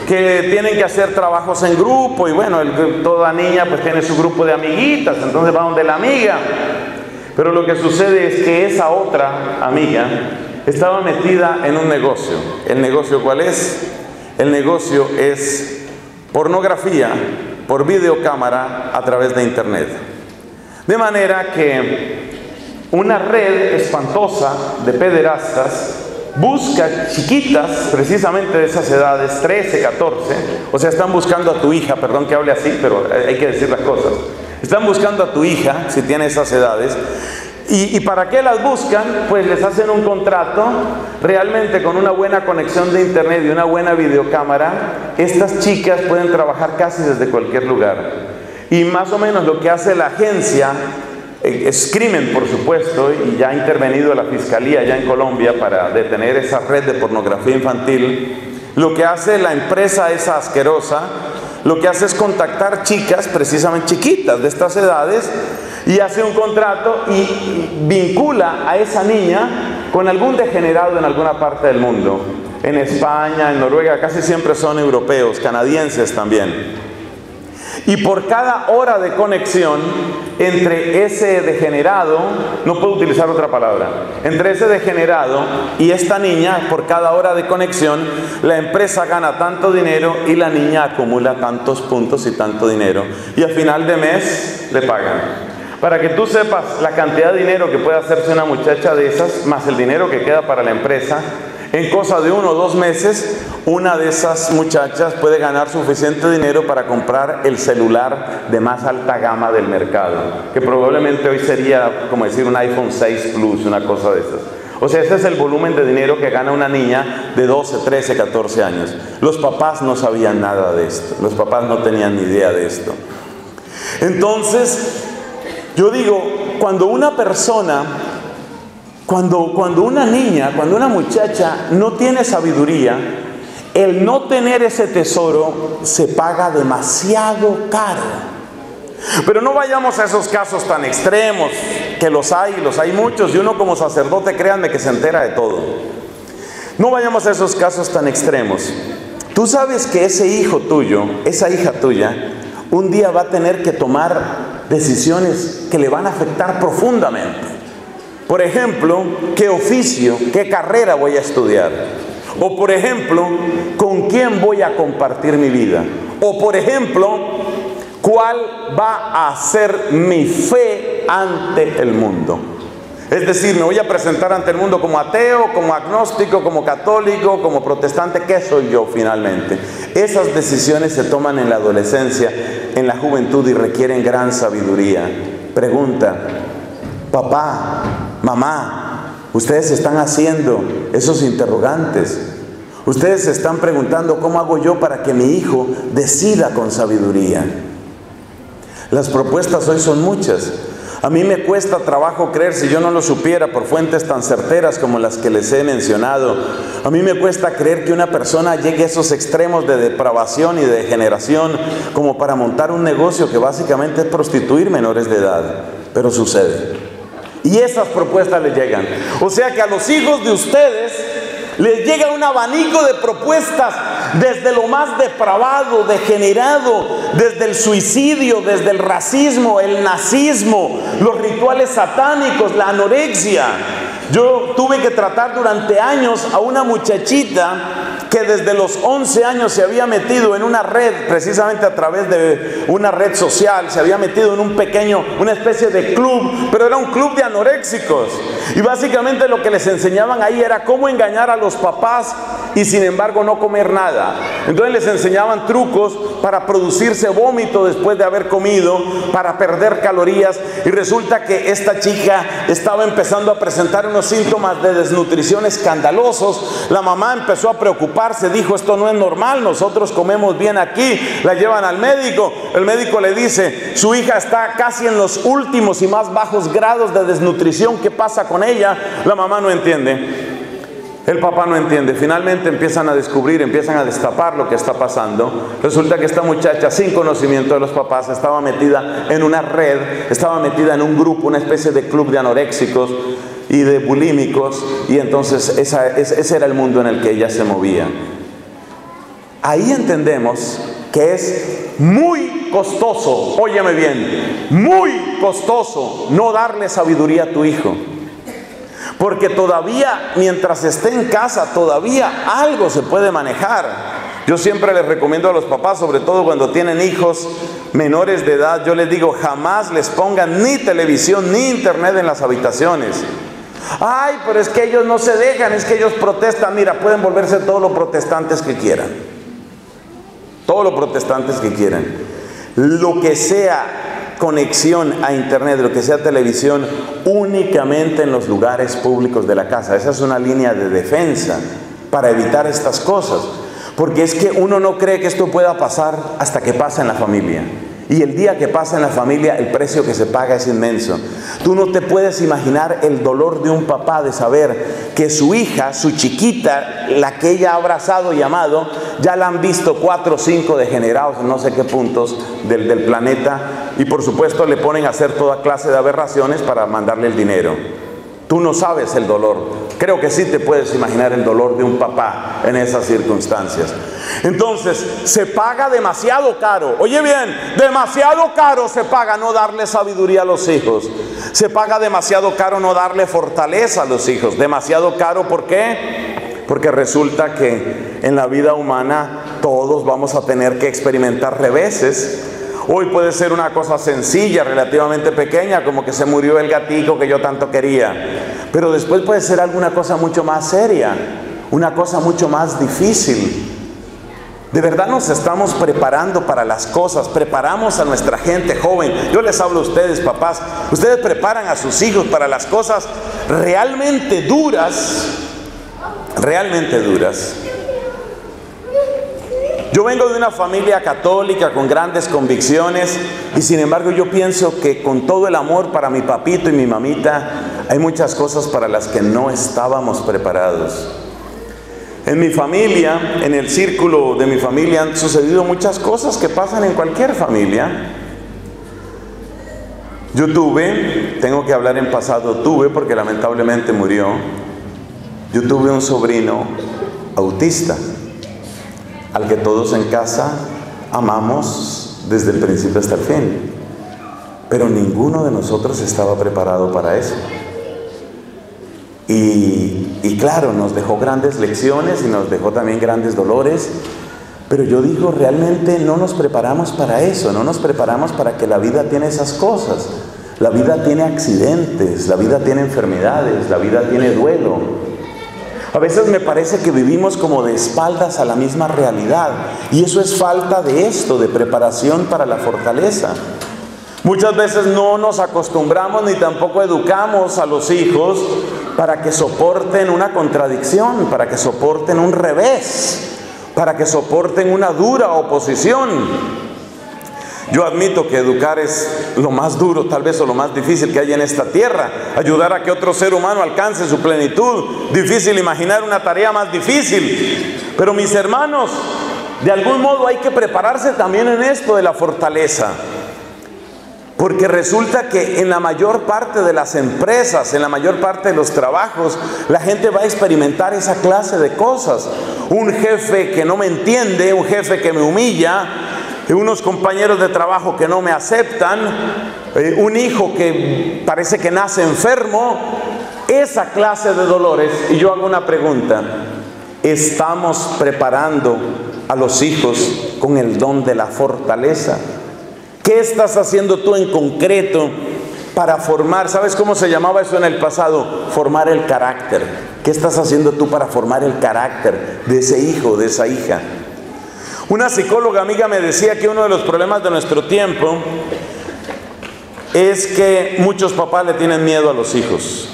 que tienen que hacer trabajos en grupo y bueno, toda niña pues tiene su grupo de amiguitas, entonces va donde la amiga. Pero lo que sucede es que esa otra amiga estaba metida en un negocio. ¿El negocio cuál es? El negocio es pornografía por videocámara a través de internet. De manera que una red espantosa de pederastas busca chiquitas, precisamente de esas edades, 13, 14, o sea, están buscando a tu hija, perdón que hable así, pero hay que decir las cosas están buscando a tu hija, si tiene esas edades, ¿Y, para qué las buscan? Pues les hacen un contrato realmente con una buena conexión de internet y una buena videocámara. Estas chicas pueden trabajar casi desde cualquier lugar. Y más o menos lo que hace la agencia eh, es crimen, por supuesto, y ya ha intervenido la Fiscalía ya en Colombia para detener esa red de pornografía infantil. Lo que hace la empresa esa asquerosa, lo que hace es contactar chicas, precisamente chiquitas de estas edades, y hace un contrato y vincula a esa niña con algún degenerado en alguna parte del mundo. En España, en Noruega, casi siempre son europeos, canadienses también. Y por cada hora de conexión entre ese degenerado, no puedo utilizar otra palabra, entre ese degenerado y esta niña, por cada hora de conexión, la empresa gana tanto dinero y la niña acumula tantos puntos y tanto dinero. Y al final de mes le pagan. Para que tú sepas la cantidad de dinero que puede hacerse una muchacha de esas, más el dinero que queda para la empresa, en cosa de uno o dos meses, una de esas muchachas puede ganar suficiente dinero para comprar el celular de más alta gama del mercado, que probablemente hoy sería como decir un iPhone 6 Plus, una cosa de esas. O sea, ese es el volumen de dinero que gana una niña de 12, 13, 14 años. Los papás no sabían nada de esto, los papás no tenían ni idea de esto. Entonces, yo digo, cuando una persona cuando, cuando una niña, cuando una muchacha no tiene sabiduría, el no tener ese tesoro se paga demasiado caro. Pero no vayamos a esos casos tan extremos, que los hay, los hay muchos, y uno como sacerdote, créanme que se entera de todo. No vayamos a esos casos tan extremos. Tú sabes que ese hijo tuyo, esa hija tuya, un día va a tener que tomar decisiones que le van a afectar profundamente. Por ejemplo, ¿qué oficio, qué carrera voy a estudiar? O por ejemplo, ¿con quién voy a compartir mi vida? O por ejemplo, ¿cuál va a ser mi fe ante el mundo? Es decir, me voy a presentar ante el mundo como ateo, como agnóstico, como católico, como protestante. ¿Qué soy yo finalmente? Esas decisiones se toman en la adolescencia, en la juventud y requieren gran sabiduría. Pregunta, papá, mamá, ustedes están haciendo esos interrogantes. Ustedes se están preguntando cómo hago yo para que mi hijo decida con sabiduría. Las propuestas hoy son muchas. A mí me cuesta trabajo creer si yo no lo supiera por fuentes tan certeras como las que les he mencionado. A mí me cuesta creer que una persona llegue a esos extremos de depravación y de degeneración como para montar un negocio que básicamente es prostituir menores de edad. Pero sucede. Y esas propuestas les llegan. O sea que a los hijos de ustedes les llega un abanico de propuestas desde lo más depravado, degenerado, desde el suicidio, desde el racismo, el nazismo, los rituales satánicos, la anorexia. Yo tuve que tratar durante años a una muchachita que desde los 11 años se había metido en una red, precisamente a través de una red social, se había metido en un pequeño, una especie de club, pero era un club de anoréxicos. Y básicamente lo que les enseñaban ahí era cómo engañar a los papás y sin embargo no comer nada. Entonces les enseñaban trucos para producirse vómito después de haber comido, para perder calorías. Y resulta que esta chica estaba empezando a presentar síntomas de desnutrición escandalosos. La mamá empezó a preocuparse se dijo esto no es normal, nosotros comemos bien aquí, la llevan al médico, el médico le dice, su hija está casi en los últimos y más bajos grados de desnutrición, ¿qué pasa con ella? La mamá no entiende. El papá no entiende. Finalmente empiezan a descubrir, empiezan a destapar lo que está pasando. Resulta que esta muchacha, sin conocimiento de los papás, estaba metida en una red, estaba metida en un grupo, una especie de club de anoréxicos y de bulímicos, y entonces ese era el mundo en el que ella se movía. Ahí entendemos que es muy costoso, óyeme bien, muy costoso no darle sabiduría a tu hijo. Porque todavía, mientras esté en casa, todavía algo se puede manejar. Yo siempre les recomiendo a los papás, sobre todo cuando tienen hijos menores de edad, yo les digo, jamás les pongan ni televisión ni internet en las habitaciones. Ay, pero es que ellos no se dejan, es que ellos protestan. Mira, pueden volverse todos los protestantes que quieran. Todos los protestantes que quieran. Lo que sea conexión a internet, lo que sea televisión, únicamente en los lugares públicos de la casa. Esa es una línea de defensa para evitar estas cosas. Porque es que uno no cree que esto pueda pasar hasta que pasa en la familia. Y el día que pasa en la familia, el precio que se paga es inmenso. Tú no te puedes imaginar el dolor de un papá de saber que su hija, su chiquita, la que ella ha abrazado y amado, ya la han visto cuatro o cinco degenerados en no sé qué puntos del, del planeta y por supuesto le ponen a hacer toda clase de aberraciones para mandarle el dinero. Tú no sabes el dolor. Creo que sí te puedes imaginar el dolor de un papá en esas circunstancias. Entonces, se paga demasiado caro. Oye bien, demasiado caro se paga no darle sabiduría a los hijos. Se paga demasiado caro no darle fortaleza a los hijos. Demasiado caro, ¿por qué? Porque resulta que en la vida humana todos vamos a tener que experimentar reveses Hoy puede ser una cosa sencilla, relativamente pequeña, como que se murió el gatito que yo tanto quería. Pero después puede ser alguna cosa mucho más seria, una cosa mucho más difícil. De verdad nos estamos preparando para las cosas, preparamos a nuestra gente joven. Yo les hablo a ustedes, papás, ustedes preparan a sus hijos para las cosas realmente duras, realmente duras. Yo vengo de una familia católica con grandes convicciones y sin embargo yo pienso que con todo el amor para mi papito y mi mamita hay muchas cosas para las que no estábamos preparados. En mi familia, en el círculo de mi familia han sucedido muchas cosas que pasan en cualquier familia. Yo tuve, tengo que hablar en pasado, tuve porque lamentablemente murió, yo tuve un sobrino autista al que todos en casa amamos desde el principio hasta el fin. Pero ninguno de nosotros estaba preparado para eso. Y, claro, nos dejó grandes lecciones y nos dejó también grandes dolores. Pero yo digo, realmente no nos preparamos para eso, no nos preparamos para que la vida tiene esas cosas. La vida tiene accidentes, la vida tiene enfermedades, la vida tiene duelo. A veces me parece que vivimos como de espaldas a la misma realidad y eso es falta de esto, de preparación para la fortaleza. Muchas veces no nos acostumbramos ni tampoco educamos a los hijos para que soporten una contradicción, para que soporten un revés, para que soporten una dura oposición. Yo admito que educar es lo más duro, tal vez, o lo más difícil que hay en esta tierra. Ayudar a que otro ser humano alcance su plenitud. Difícil imaginar una tarea más difícil. Pero mis hermanos, de algún modo hay que prepararse también en esto de la fortaleza. Porque resulta que en la mayor parte de las empresas, en la mayor parte de los trabajos, la gente va a experimentar esa clase de cosas. Un jefe que no me entiende, un jefe que me humilla, unos compañeros de trabajo que no me aceptan, eh, un hijo que parece que nace enfermo, esa clase de dolores. Y yo hago una pregunta, ¿estamos preparando a los hijos con el don de la fortaleza? ¿Qué estás haciendo tú en concreto para formar? ¿Sabes cómo se llamaba eso en el pasado? Formar el carácter. ¿Qué estás haciendo tú para formar el carácter de ese hijo, de esa hija? Una psicóloga amiga me decía que uno de los problemas de nuestro tiempo es que muchos papás le tienen miedo a los hijos.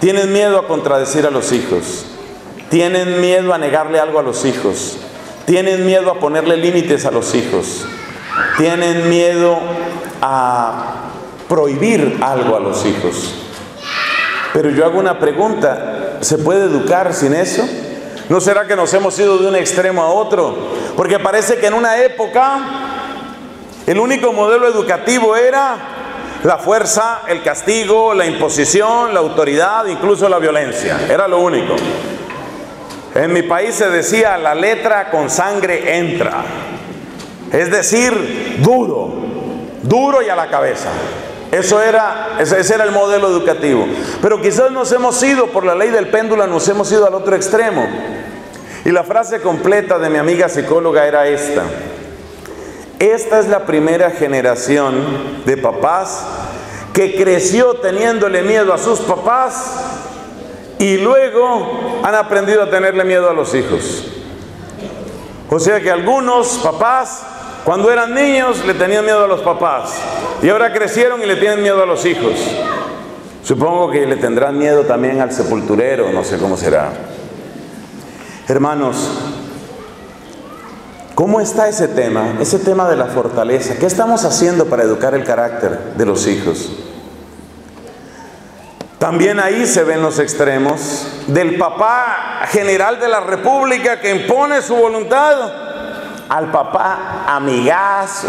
Tienen miedo a contradecir a los hijos. Tienen miedo a negarle algo a los hijos. Tienen miedo a ponerle límites a los hijos. Tienen miedo a prohibir algo a los hijos. Pero yo hago una pregunta, ¿se puede educar sin eso? ¿No será que nos hemos ido de un extremo a otro? Porque parece que en una época el único modelo educativo era la fuerza, el castigo, la imposición, la autoridad, incluso la violencia. Era lo único. En mi país se decía, la letra con sangre entra. Es decir, duro, duro y a la cabeza. Eso era, ese era el modelo educativo. Pero quizás nos hemos ido, por la ley del péndulo, nos hemos ido al otro extremo. Y la frase completa de mi amiga psicóloga era esta. Esta es la primera generación de papás que creció teniéndole miedo a sus papás y luego han aprendido a tenerle miedo a los hijos. O sea que algunos papás cuando eran niños le tenían miedo a los papás y ahora crecieron y le tienen miedo a los hijos. Supongo que le tendrán miedo también al sepulturero, no sé cómo será. Hermanos, ¿Cómo está ese tema? Ese tema de la fortaleza. ¿Qué estamos haciendo para educar el carácter de los hijos? También ahí se ven los extremos del papá general de la República que impone su voluntad al papá amigazo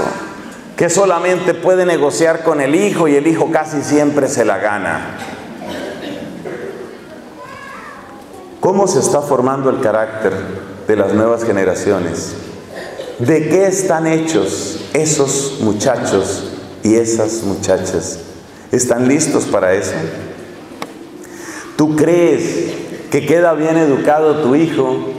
que solamente puede negociar con el hijo y el hijo casi siempre se la gana. ¿Cómo se está formando el carácter de las nuevas generaciones? ¿De qué están hechos esos muchachos y esas muchachas? ¿Están listos para eso? ¿Tú crees que queda bien educado tu hijo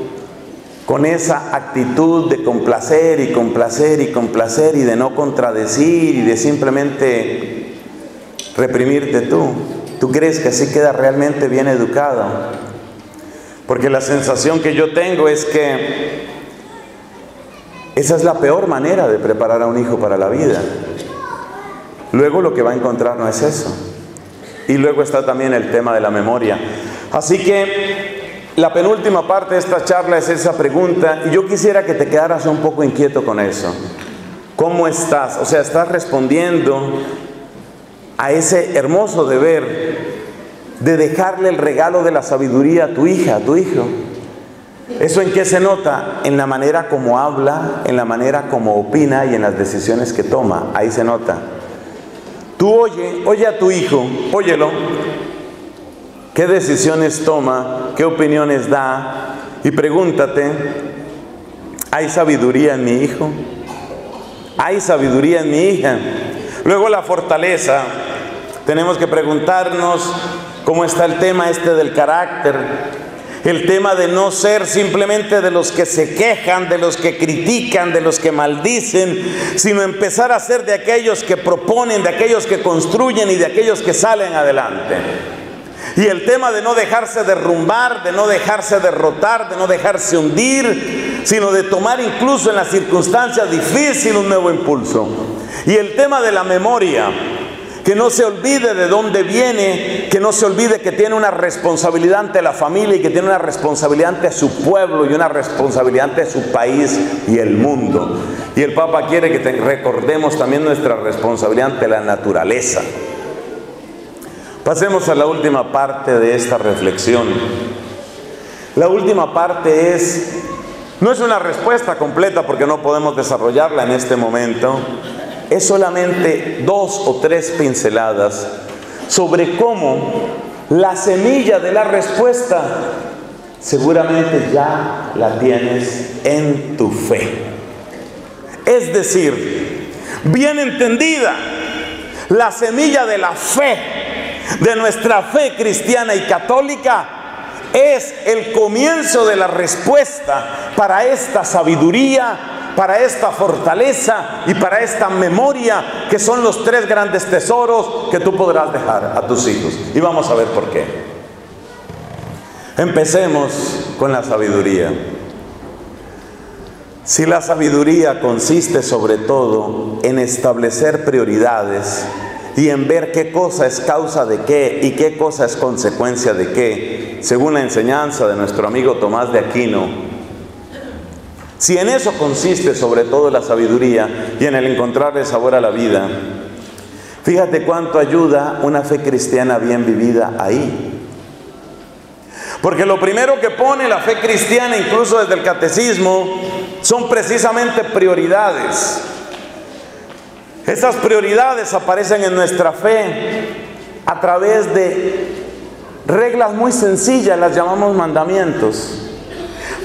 con esa actitud de complacer y complacer y complacer y de no contradecir y de simplemente reprimirte tú? ¿Tú crees que así queda realmente bien educado? Porque la sensación que yo tengo es que esa es la peor manera de preparar a un hijo para la vida. Luego lo que va a encontrar no es eso. Y luego está también el tema de la memoria. Así que la penúltima parte de esta charla es esa pregunta y yo quisiera que te quedaras un poco inquieto con eso. ¿Cómo estás? O sea, estás respondiendo a ese hermoso deber de dejarle el regalo de la sabiduría a tu hija, a tu hijo. ¿Eso en qué se nota? En la manera como habla, en la manera como opina y en las decisiones que toma. Ahí se nota. Tú oye, oye a tu hijo, óyelo. ¿Qué decisiones toma? ¿Qué opiniones da? Y pregúntate, ¿hay sabiduría en mi hijo? ¿Hay sabiduría en mi hija? Luego la fortaleza. Tenemos que preguntarnos cómo está el tema este del carácter, el tema de no ser simplemente de los que se quejan, de los que critican, de los que maldicen, sino empezar a ser de aquellos que proponen, de aquellos que construyen y de aquellos que salen adelante. Y el tema de no dejarse derrumbar, de no dejarse derrotar, de no dejarse hundir, sino de tomar incluso en las circunstancias difíciles un nuevo impulso. Y el tema de la memoria, que no se olvide de dónde viene, que no se olvide que tiene una responsabilidad ante la familia y que tiene una responsabilidad ante su pueblo y una responsabilidad ante su país y el mundo. Y el Papa quiere que recordemos también nuestra responsabilidad ante la naturaleza. Pasemos a la última parte de esta reflexión. La última parte es, no es una respuesta completa porque no podemos desarrollarla en este momento, es solamente dos o tres pinceladas sobre cómo la semilla de la respuesta seguramente ya la tienes en tu fe. Es decir, bien entendida, la semilla de la fe, de nuestra fe cristiana y católica, es el comienzo de la respuesta para esta sabiduría para esta fortaleza y para esta memoria que son los tres grandes tesoros que tú podrás dejar a tus hijos. Y vamos a ver por qué. Empecemos con la sabiduría. Si la sabiduría consiste sobre todo en establecer prioridades y en ver qué cosa es causa de qué y qué cosa es consecuencia de qué, según la enseñanza de nuestro amigo Tomás de Aquino, si en eso consiste sobre todo la sabiduría y en el encontrarle sabor a la vida, fíjate cuánto ayuda una fe cristiana bien vivida ahí. Porque lo primero que pone la fe cristiana, incluso desde el catecismo, son precisamente prioridades. Esas prioridades aparecen en nuestra fe a través de reglas muy sencillas, las llamamos mandamientos.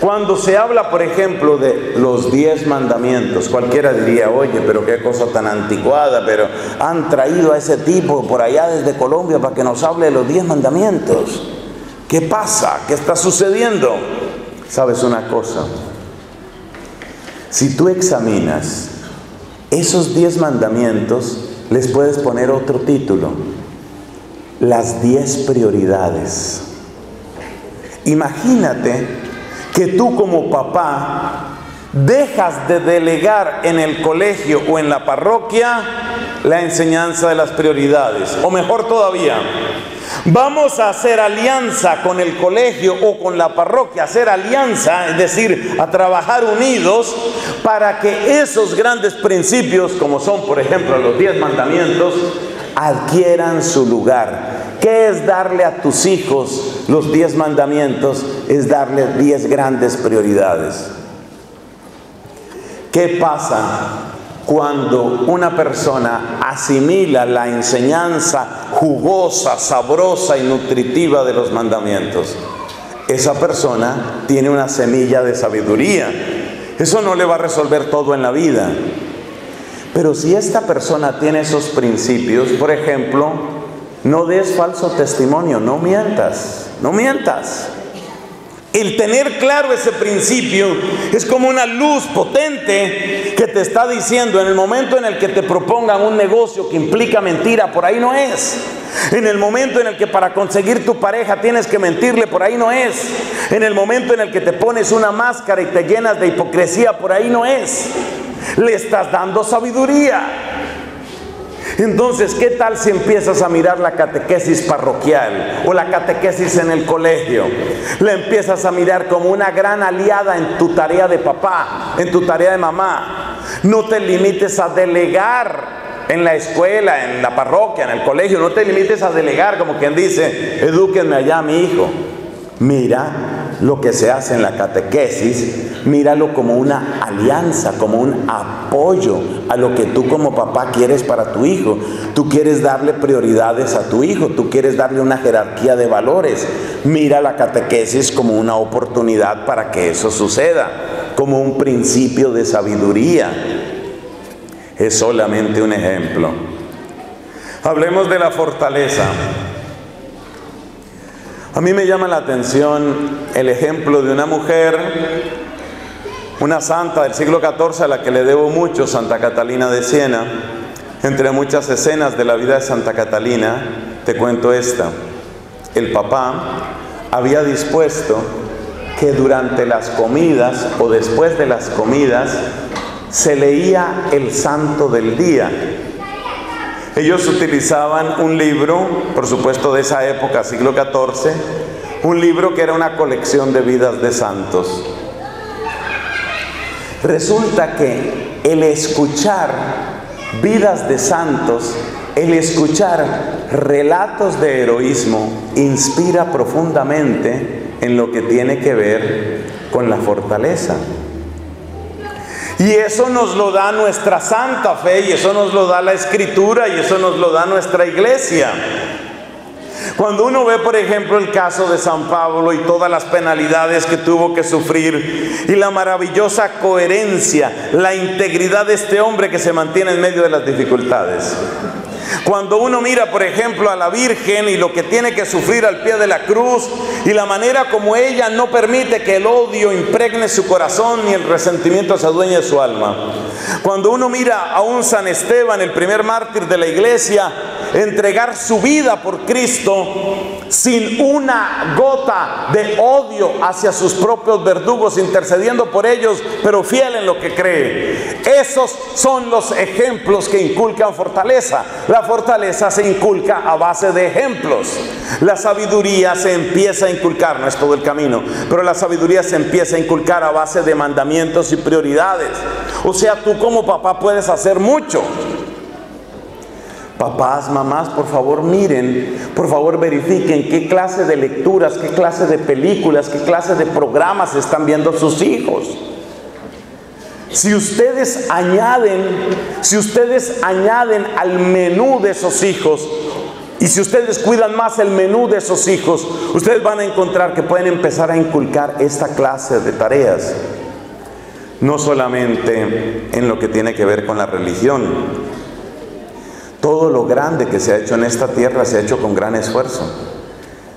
Cuando se habla, por ejemplo, de los diez mandamientos, cualquiera diría, oye, pero qué cosa tan anticuada, pero han traído a ese tipo por allá desde Colombia para que nos hable de los diez mandamientos. ¿Qué pasa? ¿Qué está sucediendo? ¿Sabes una cosa? Si tú examinas esos diez mandamientos, les puedes poner otro título, las diez prioridades. Imagínate que tú como papá dejas de delegar en el colegio o en la parroquia la enseñanza de las prioridades. O mejor todavía, vamos a hacer alianza con el colegio o con la parroquia, hacer alianza, es decir, a trabajar unidos para que esos grandes principios, como son por ejemplo los diez mandamientos, adquieran su lugar. ¿Qué es darle a tus hijos los diez mandamientos? Es darle diez grandes prioridades. ¿Qué pasa cuando una persona asimila la enseñanza jugosa, sabrosa y nutritiva de los mandamientos? Esa persona tiene una semilla de sabiduría. Eso no le va a resolver todo en la vida. Pero si esta persona tiene esos principios, por ejemplo, no des falso testimonio, no mientas, no mientas. El tener claro ese principio es como una luz potente que te está diciendo en el momento en el que te propongan un negocio que implica mentira, por ahí no es. En el momento en el que para conseguir tu pareja tienes que mentirle, por ahí no es. En el momento en el que te pones una máscara y te llenas de hipocresía, por ahí no es. Le estás dando sabiduría. Entonces, ¿qué tal si empiezas a mirar la catequesis parroquial o la catequesis en el colegio? La empiezas a mirar como una gran aliada en tu tarea de papá, en tu tarea de mamá. No te limites a delegar en la escuela, en la parroquia, en el colegio. No te limites a delegar como quien dice, edúquenme allá mi hijo. Mira lo que se hace en la catequesis, míralo como una alianza, como un apoyo a lo que tú como papá quieres para tu hijo. Tú quieres darle prioridades a tu hijo, tú quieres darle una jerarquía de valores. Mira la catequesis como una oportunidad para que eso suceda, como un principio de sabiduría. Es solamente un ejemplo. Hablemos de la fortaleza. A mí me llama la atención el ejemplo de una mujer, una santa del siglo XIV a la que le debo mucho, Santa Catalina de Siena. Entre muchas escenas de la vida de Santa Catalina, te cuento esta. El papá había dispuesto que durante las comidas o después de las comidas se leía el santo del día ellos utilizaban un libro, por supuesto de esa época, siglo XIV, un libro que era una colección de vidas de santos. Resulta que el escuchar vidas de santos, el escuchar relatos de heroísmo, inspira profundamente en lo que tiene que ver con la fortaleza. Y eso nos lo da nuestra santa fe y eso nos lo da la escritura y eso nos lo da nuestra iglesia. Cuando uno ve, por ejemplo, el caso de San Pablo y todas las penalidades que tuvo que sufrir y la maravillosa coherencia, la integridad de este hombre que se mantiene en medio de las dificultades. Cuando uno mira, por ejemplo, a la Virgen y lo que tiene que sufrir al pie de la cruz y la manera como ella no permite que el odio impregne su corazón ni el resentimiento se adueñe de su alma. Cuando uno mira a un San Esteban, el primer mártir de la iglesia, entregar su vida por Cristo sin una gota de odio hacia sus propios verdugos, intercediendo por ellos, pero fiel en lo que cree. Esos son los ejemplos que inculcan fortaleza. La fortaleza se inculca a base de ejemplos. La sabiduría se empieza a inculcar, no es todo el camino, pero la sabiduría se empieza a inculcar a base de mandamientos y prioridades. O sea, tú como papá puedes hacer mucho. Papás, mamás, por favor miren, por favor verifiquen qué clase de lecturas, qué clase de películas, qué clase de programas están viendo sus hijos. Si ustedes añaden, si ustedes añaden al menú de esos hijos, y si ustedes cuidan más el menú de esos hijos, ustedes van a encontrar que pueden empezar a inculcar esta clase de tareas. No solamente en lo que tiene que ver con la religión, todo lo grande que se ha hecho en esta tierra se ha hecho con gran esfuerzo.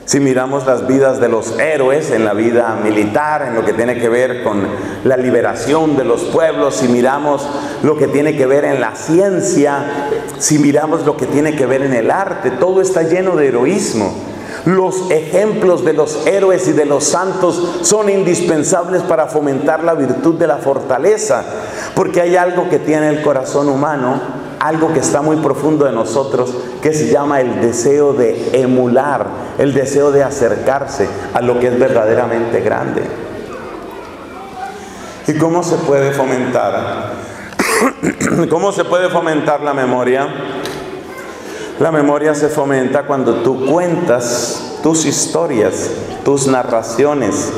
Si miramos las vidas de los héroes en la vida militar, en lo que tiene que ver con la liberación de los pueblos, si miramos lo que tiene que ver en la ciencia, si miramos lo que tiene que ver en el arte, todo está lleno de heroísmo. Los ejemplos de los héroes y de los santos son indispensables para fomentar la virtud de la fortaleza, porque hay algo que tiene el corazón humano algo que está muy profundo de nosotros, que se llama el deseo de emular, el deseo de acercarse a lo que es verdaderamente grande. ¿Y cómo se puede fomentar? (clears throat) ¿Cómo se puede fomentar la memoria? La memoria se fomenta cuando tú cuentas tus historias, tus narraciones.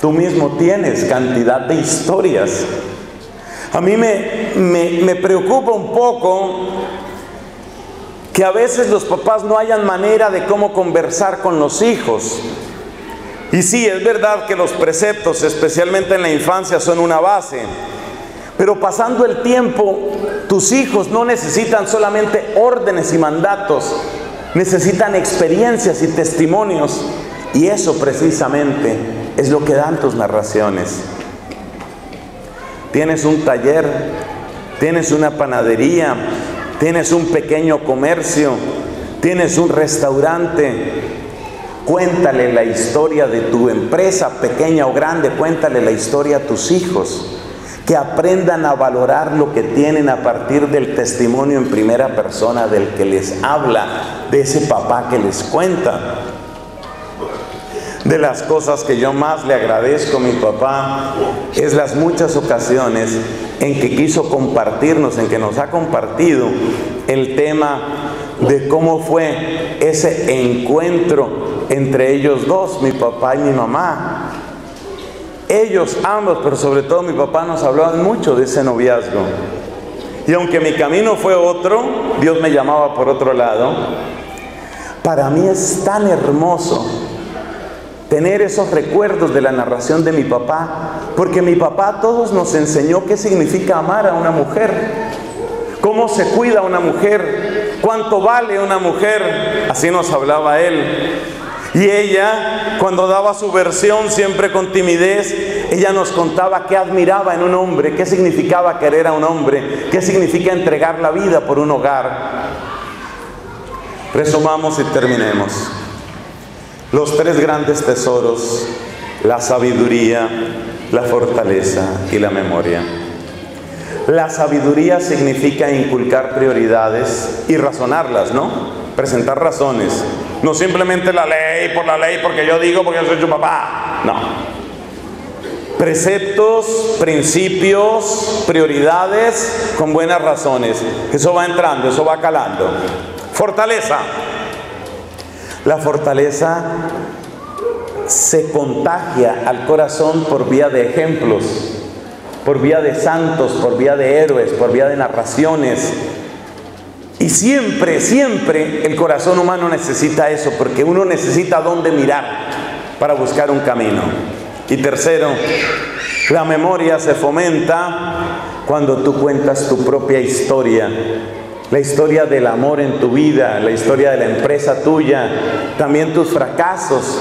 Tú mismo tienes cantidad de historias. A mí me, me, preocupa un poco que a veces los papás no hayan manera de cómo conversar con los hijos. Y sí, es verdad que los preceptos, especialmente en la infancia, son una base. Pero pasando el tiempo, tus hijos no necesitan solamente órdenes y mandatos, necesitan experiencias y testimonios. Y eso precisamente es lo que dan tus narraciones. Tienes un taller, tienes una panadería, tienes un pequeño comercio, tienes un restaurante. Cuéntale la historia de tu empresa, pequeña o grande, cuéntale la historia a tus hijos que aprendan a valorar lo que tienen a partir del testimonio en primera persona del que les habla, de ese papá que les cuenta. De las cosas que yo más le agradezco a mi papá es las muchas ocasiones en que quiso compartirnos, en que nos ha compartido el tema de cómo fue ese encuentro entre ellos dos, mi papá y mi mamá, ellos ambos, pero sobre todo mi papá nos hablaban mucho de ese noviazgo. Y aunque mi camino fue otro, Dios me llamaba por otro lado, para mí es tan hermoso tener esos recuerdos de la narración de mi papá, porque mi papá a todos nos enseñó qué significa amar a una mujer, cómo se cuida una mujer, cuánto vale una mujer, así nos hablaba él. Y ella, cuando daba su versión siempre con timidez, ella nos contaba qué admiraba en un hombre, qué significaba querer a un hombre, qué significa entregar la vida por un hogar. Resumamos y terminemos. Los tres grandes tesoros, la sabiduría, la fortaleza y la memoria. La sabiduría significa inculcar prioridades y razonarlas, ¿no? Presentar razones. No simplemente la ley por la ley, porque yo digo, porque yo soy tu papá. No. Preceptos, principios, prioridades con buenas razones. Eso va entrando, eso va calando. Fortaleza. La fortaleza se contagia al corazón por vía de ejemplos, por vía de santos, por vía de héroes, por vía de narraciones, y siempre, siempre el corazón humano necesita eso, porque uno necesita dónde mirar para buscar un camino. Y tercero, la memoria se fomenta cuando tú cuentas tu propia historia, la historia del amor en tu vida, la historia de la empresa tuya, también tus fracasos.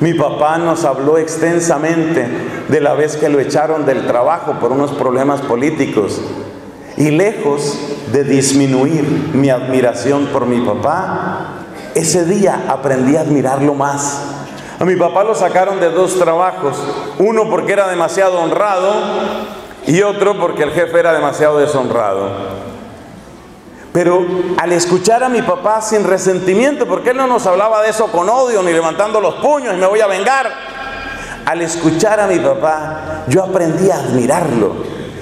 Mi papá nos habló extensamente de la vez que lo echaron del trabajo por unos problemas políticos. Y lejos de disminuir mi admiración por mi papá, ese día aprendí a admirarlo más. A mi papá lo sacaron de dos trabajos, uno porque era demasiado honrado y otro porque el jefe era demasiado deshonrado. Pero al escuchar a mi papá sin resentimiento, porque él no nos hablaba de eso con odio, ni levantando los puños y me voy a vengar, al escuchar a mi papá, yo aprendí a admirarlo.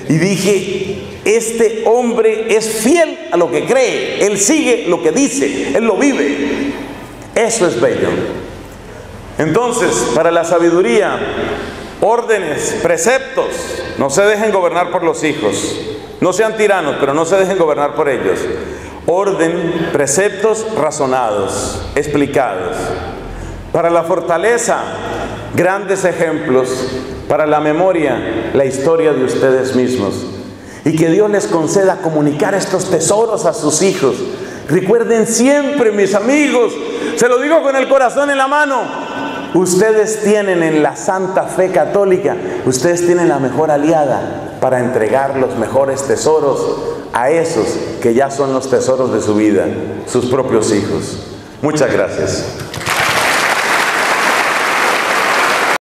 Y dije, este hombre es fiel a lo que cree, él sigue lo que dice, él lo vive. Eso es bello. Entonces, para la sabiduría, órdenes, preceptos, no se dejen gobernar por los hijos. No sean tiranos, pero no se dejen gobernar por ellos. Orden, preceptos razonados, explicados. Para la fortaleza, grandes ejemplos. Para la memoria, la historia de ustedes mismos. Y que Dios les conceda comunicar estos tesoros a sus hijos. Recuerden siempre, mis amigos, se lo digo con el corazón en la mano, ustedes tienen en la Santa Fe Católica, ustedes tienen la mejor aliada para entregar los mejores tesoros a esos que ya son los tesoros de su vida, sus propios hijos. Muchas gracias.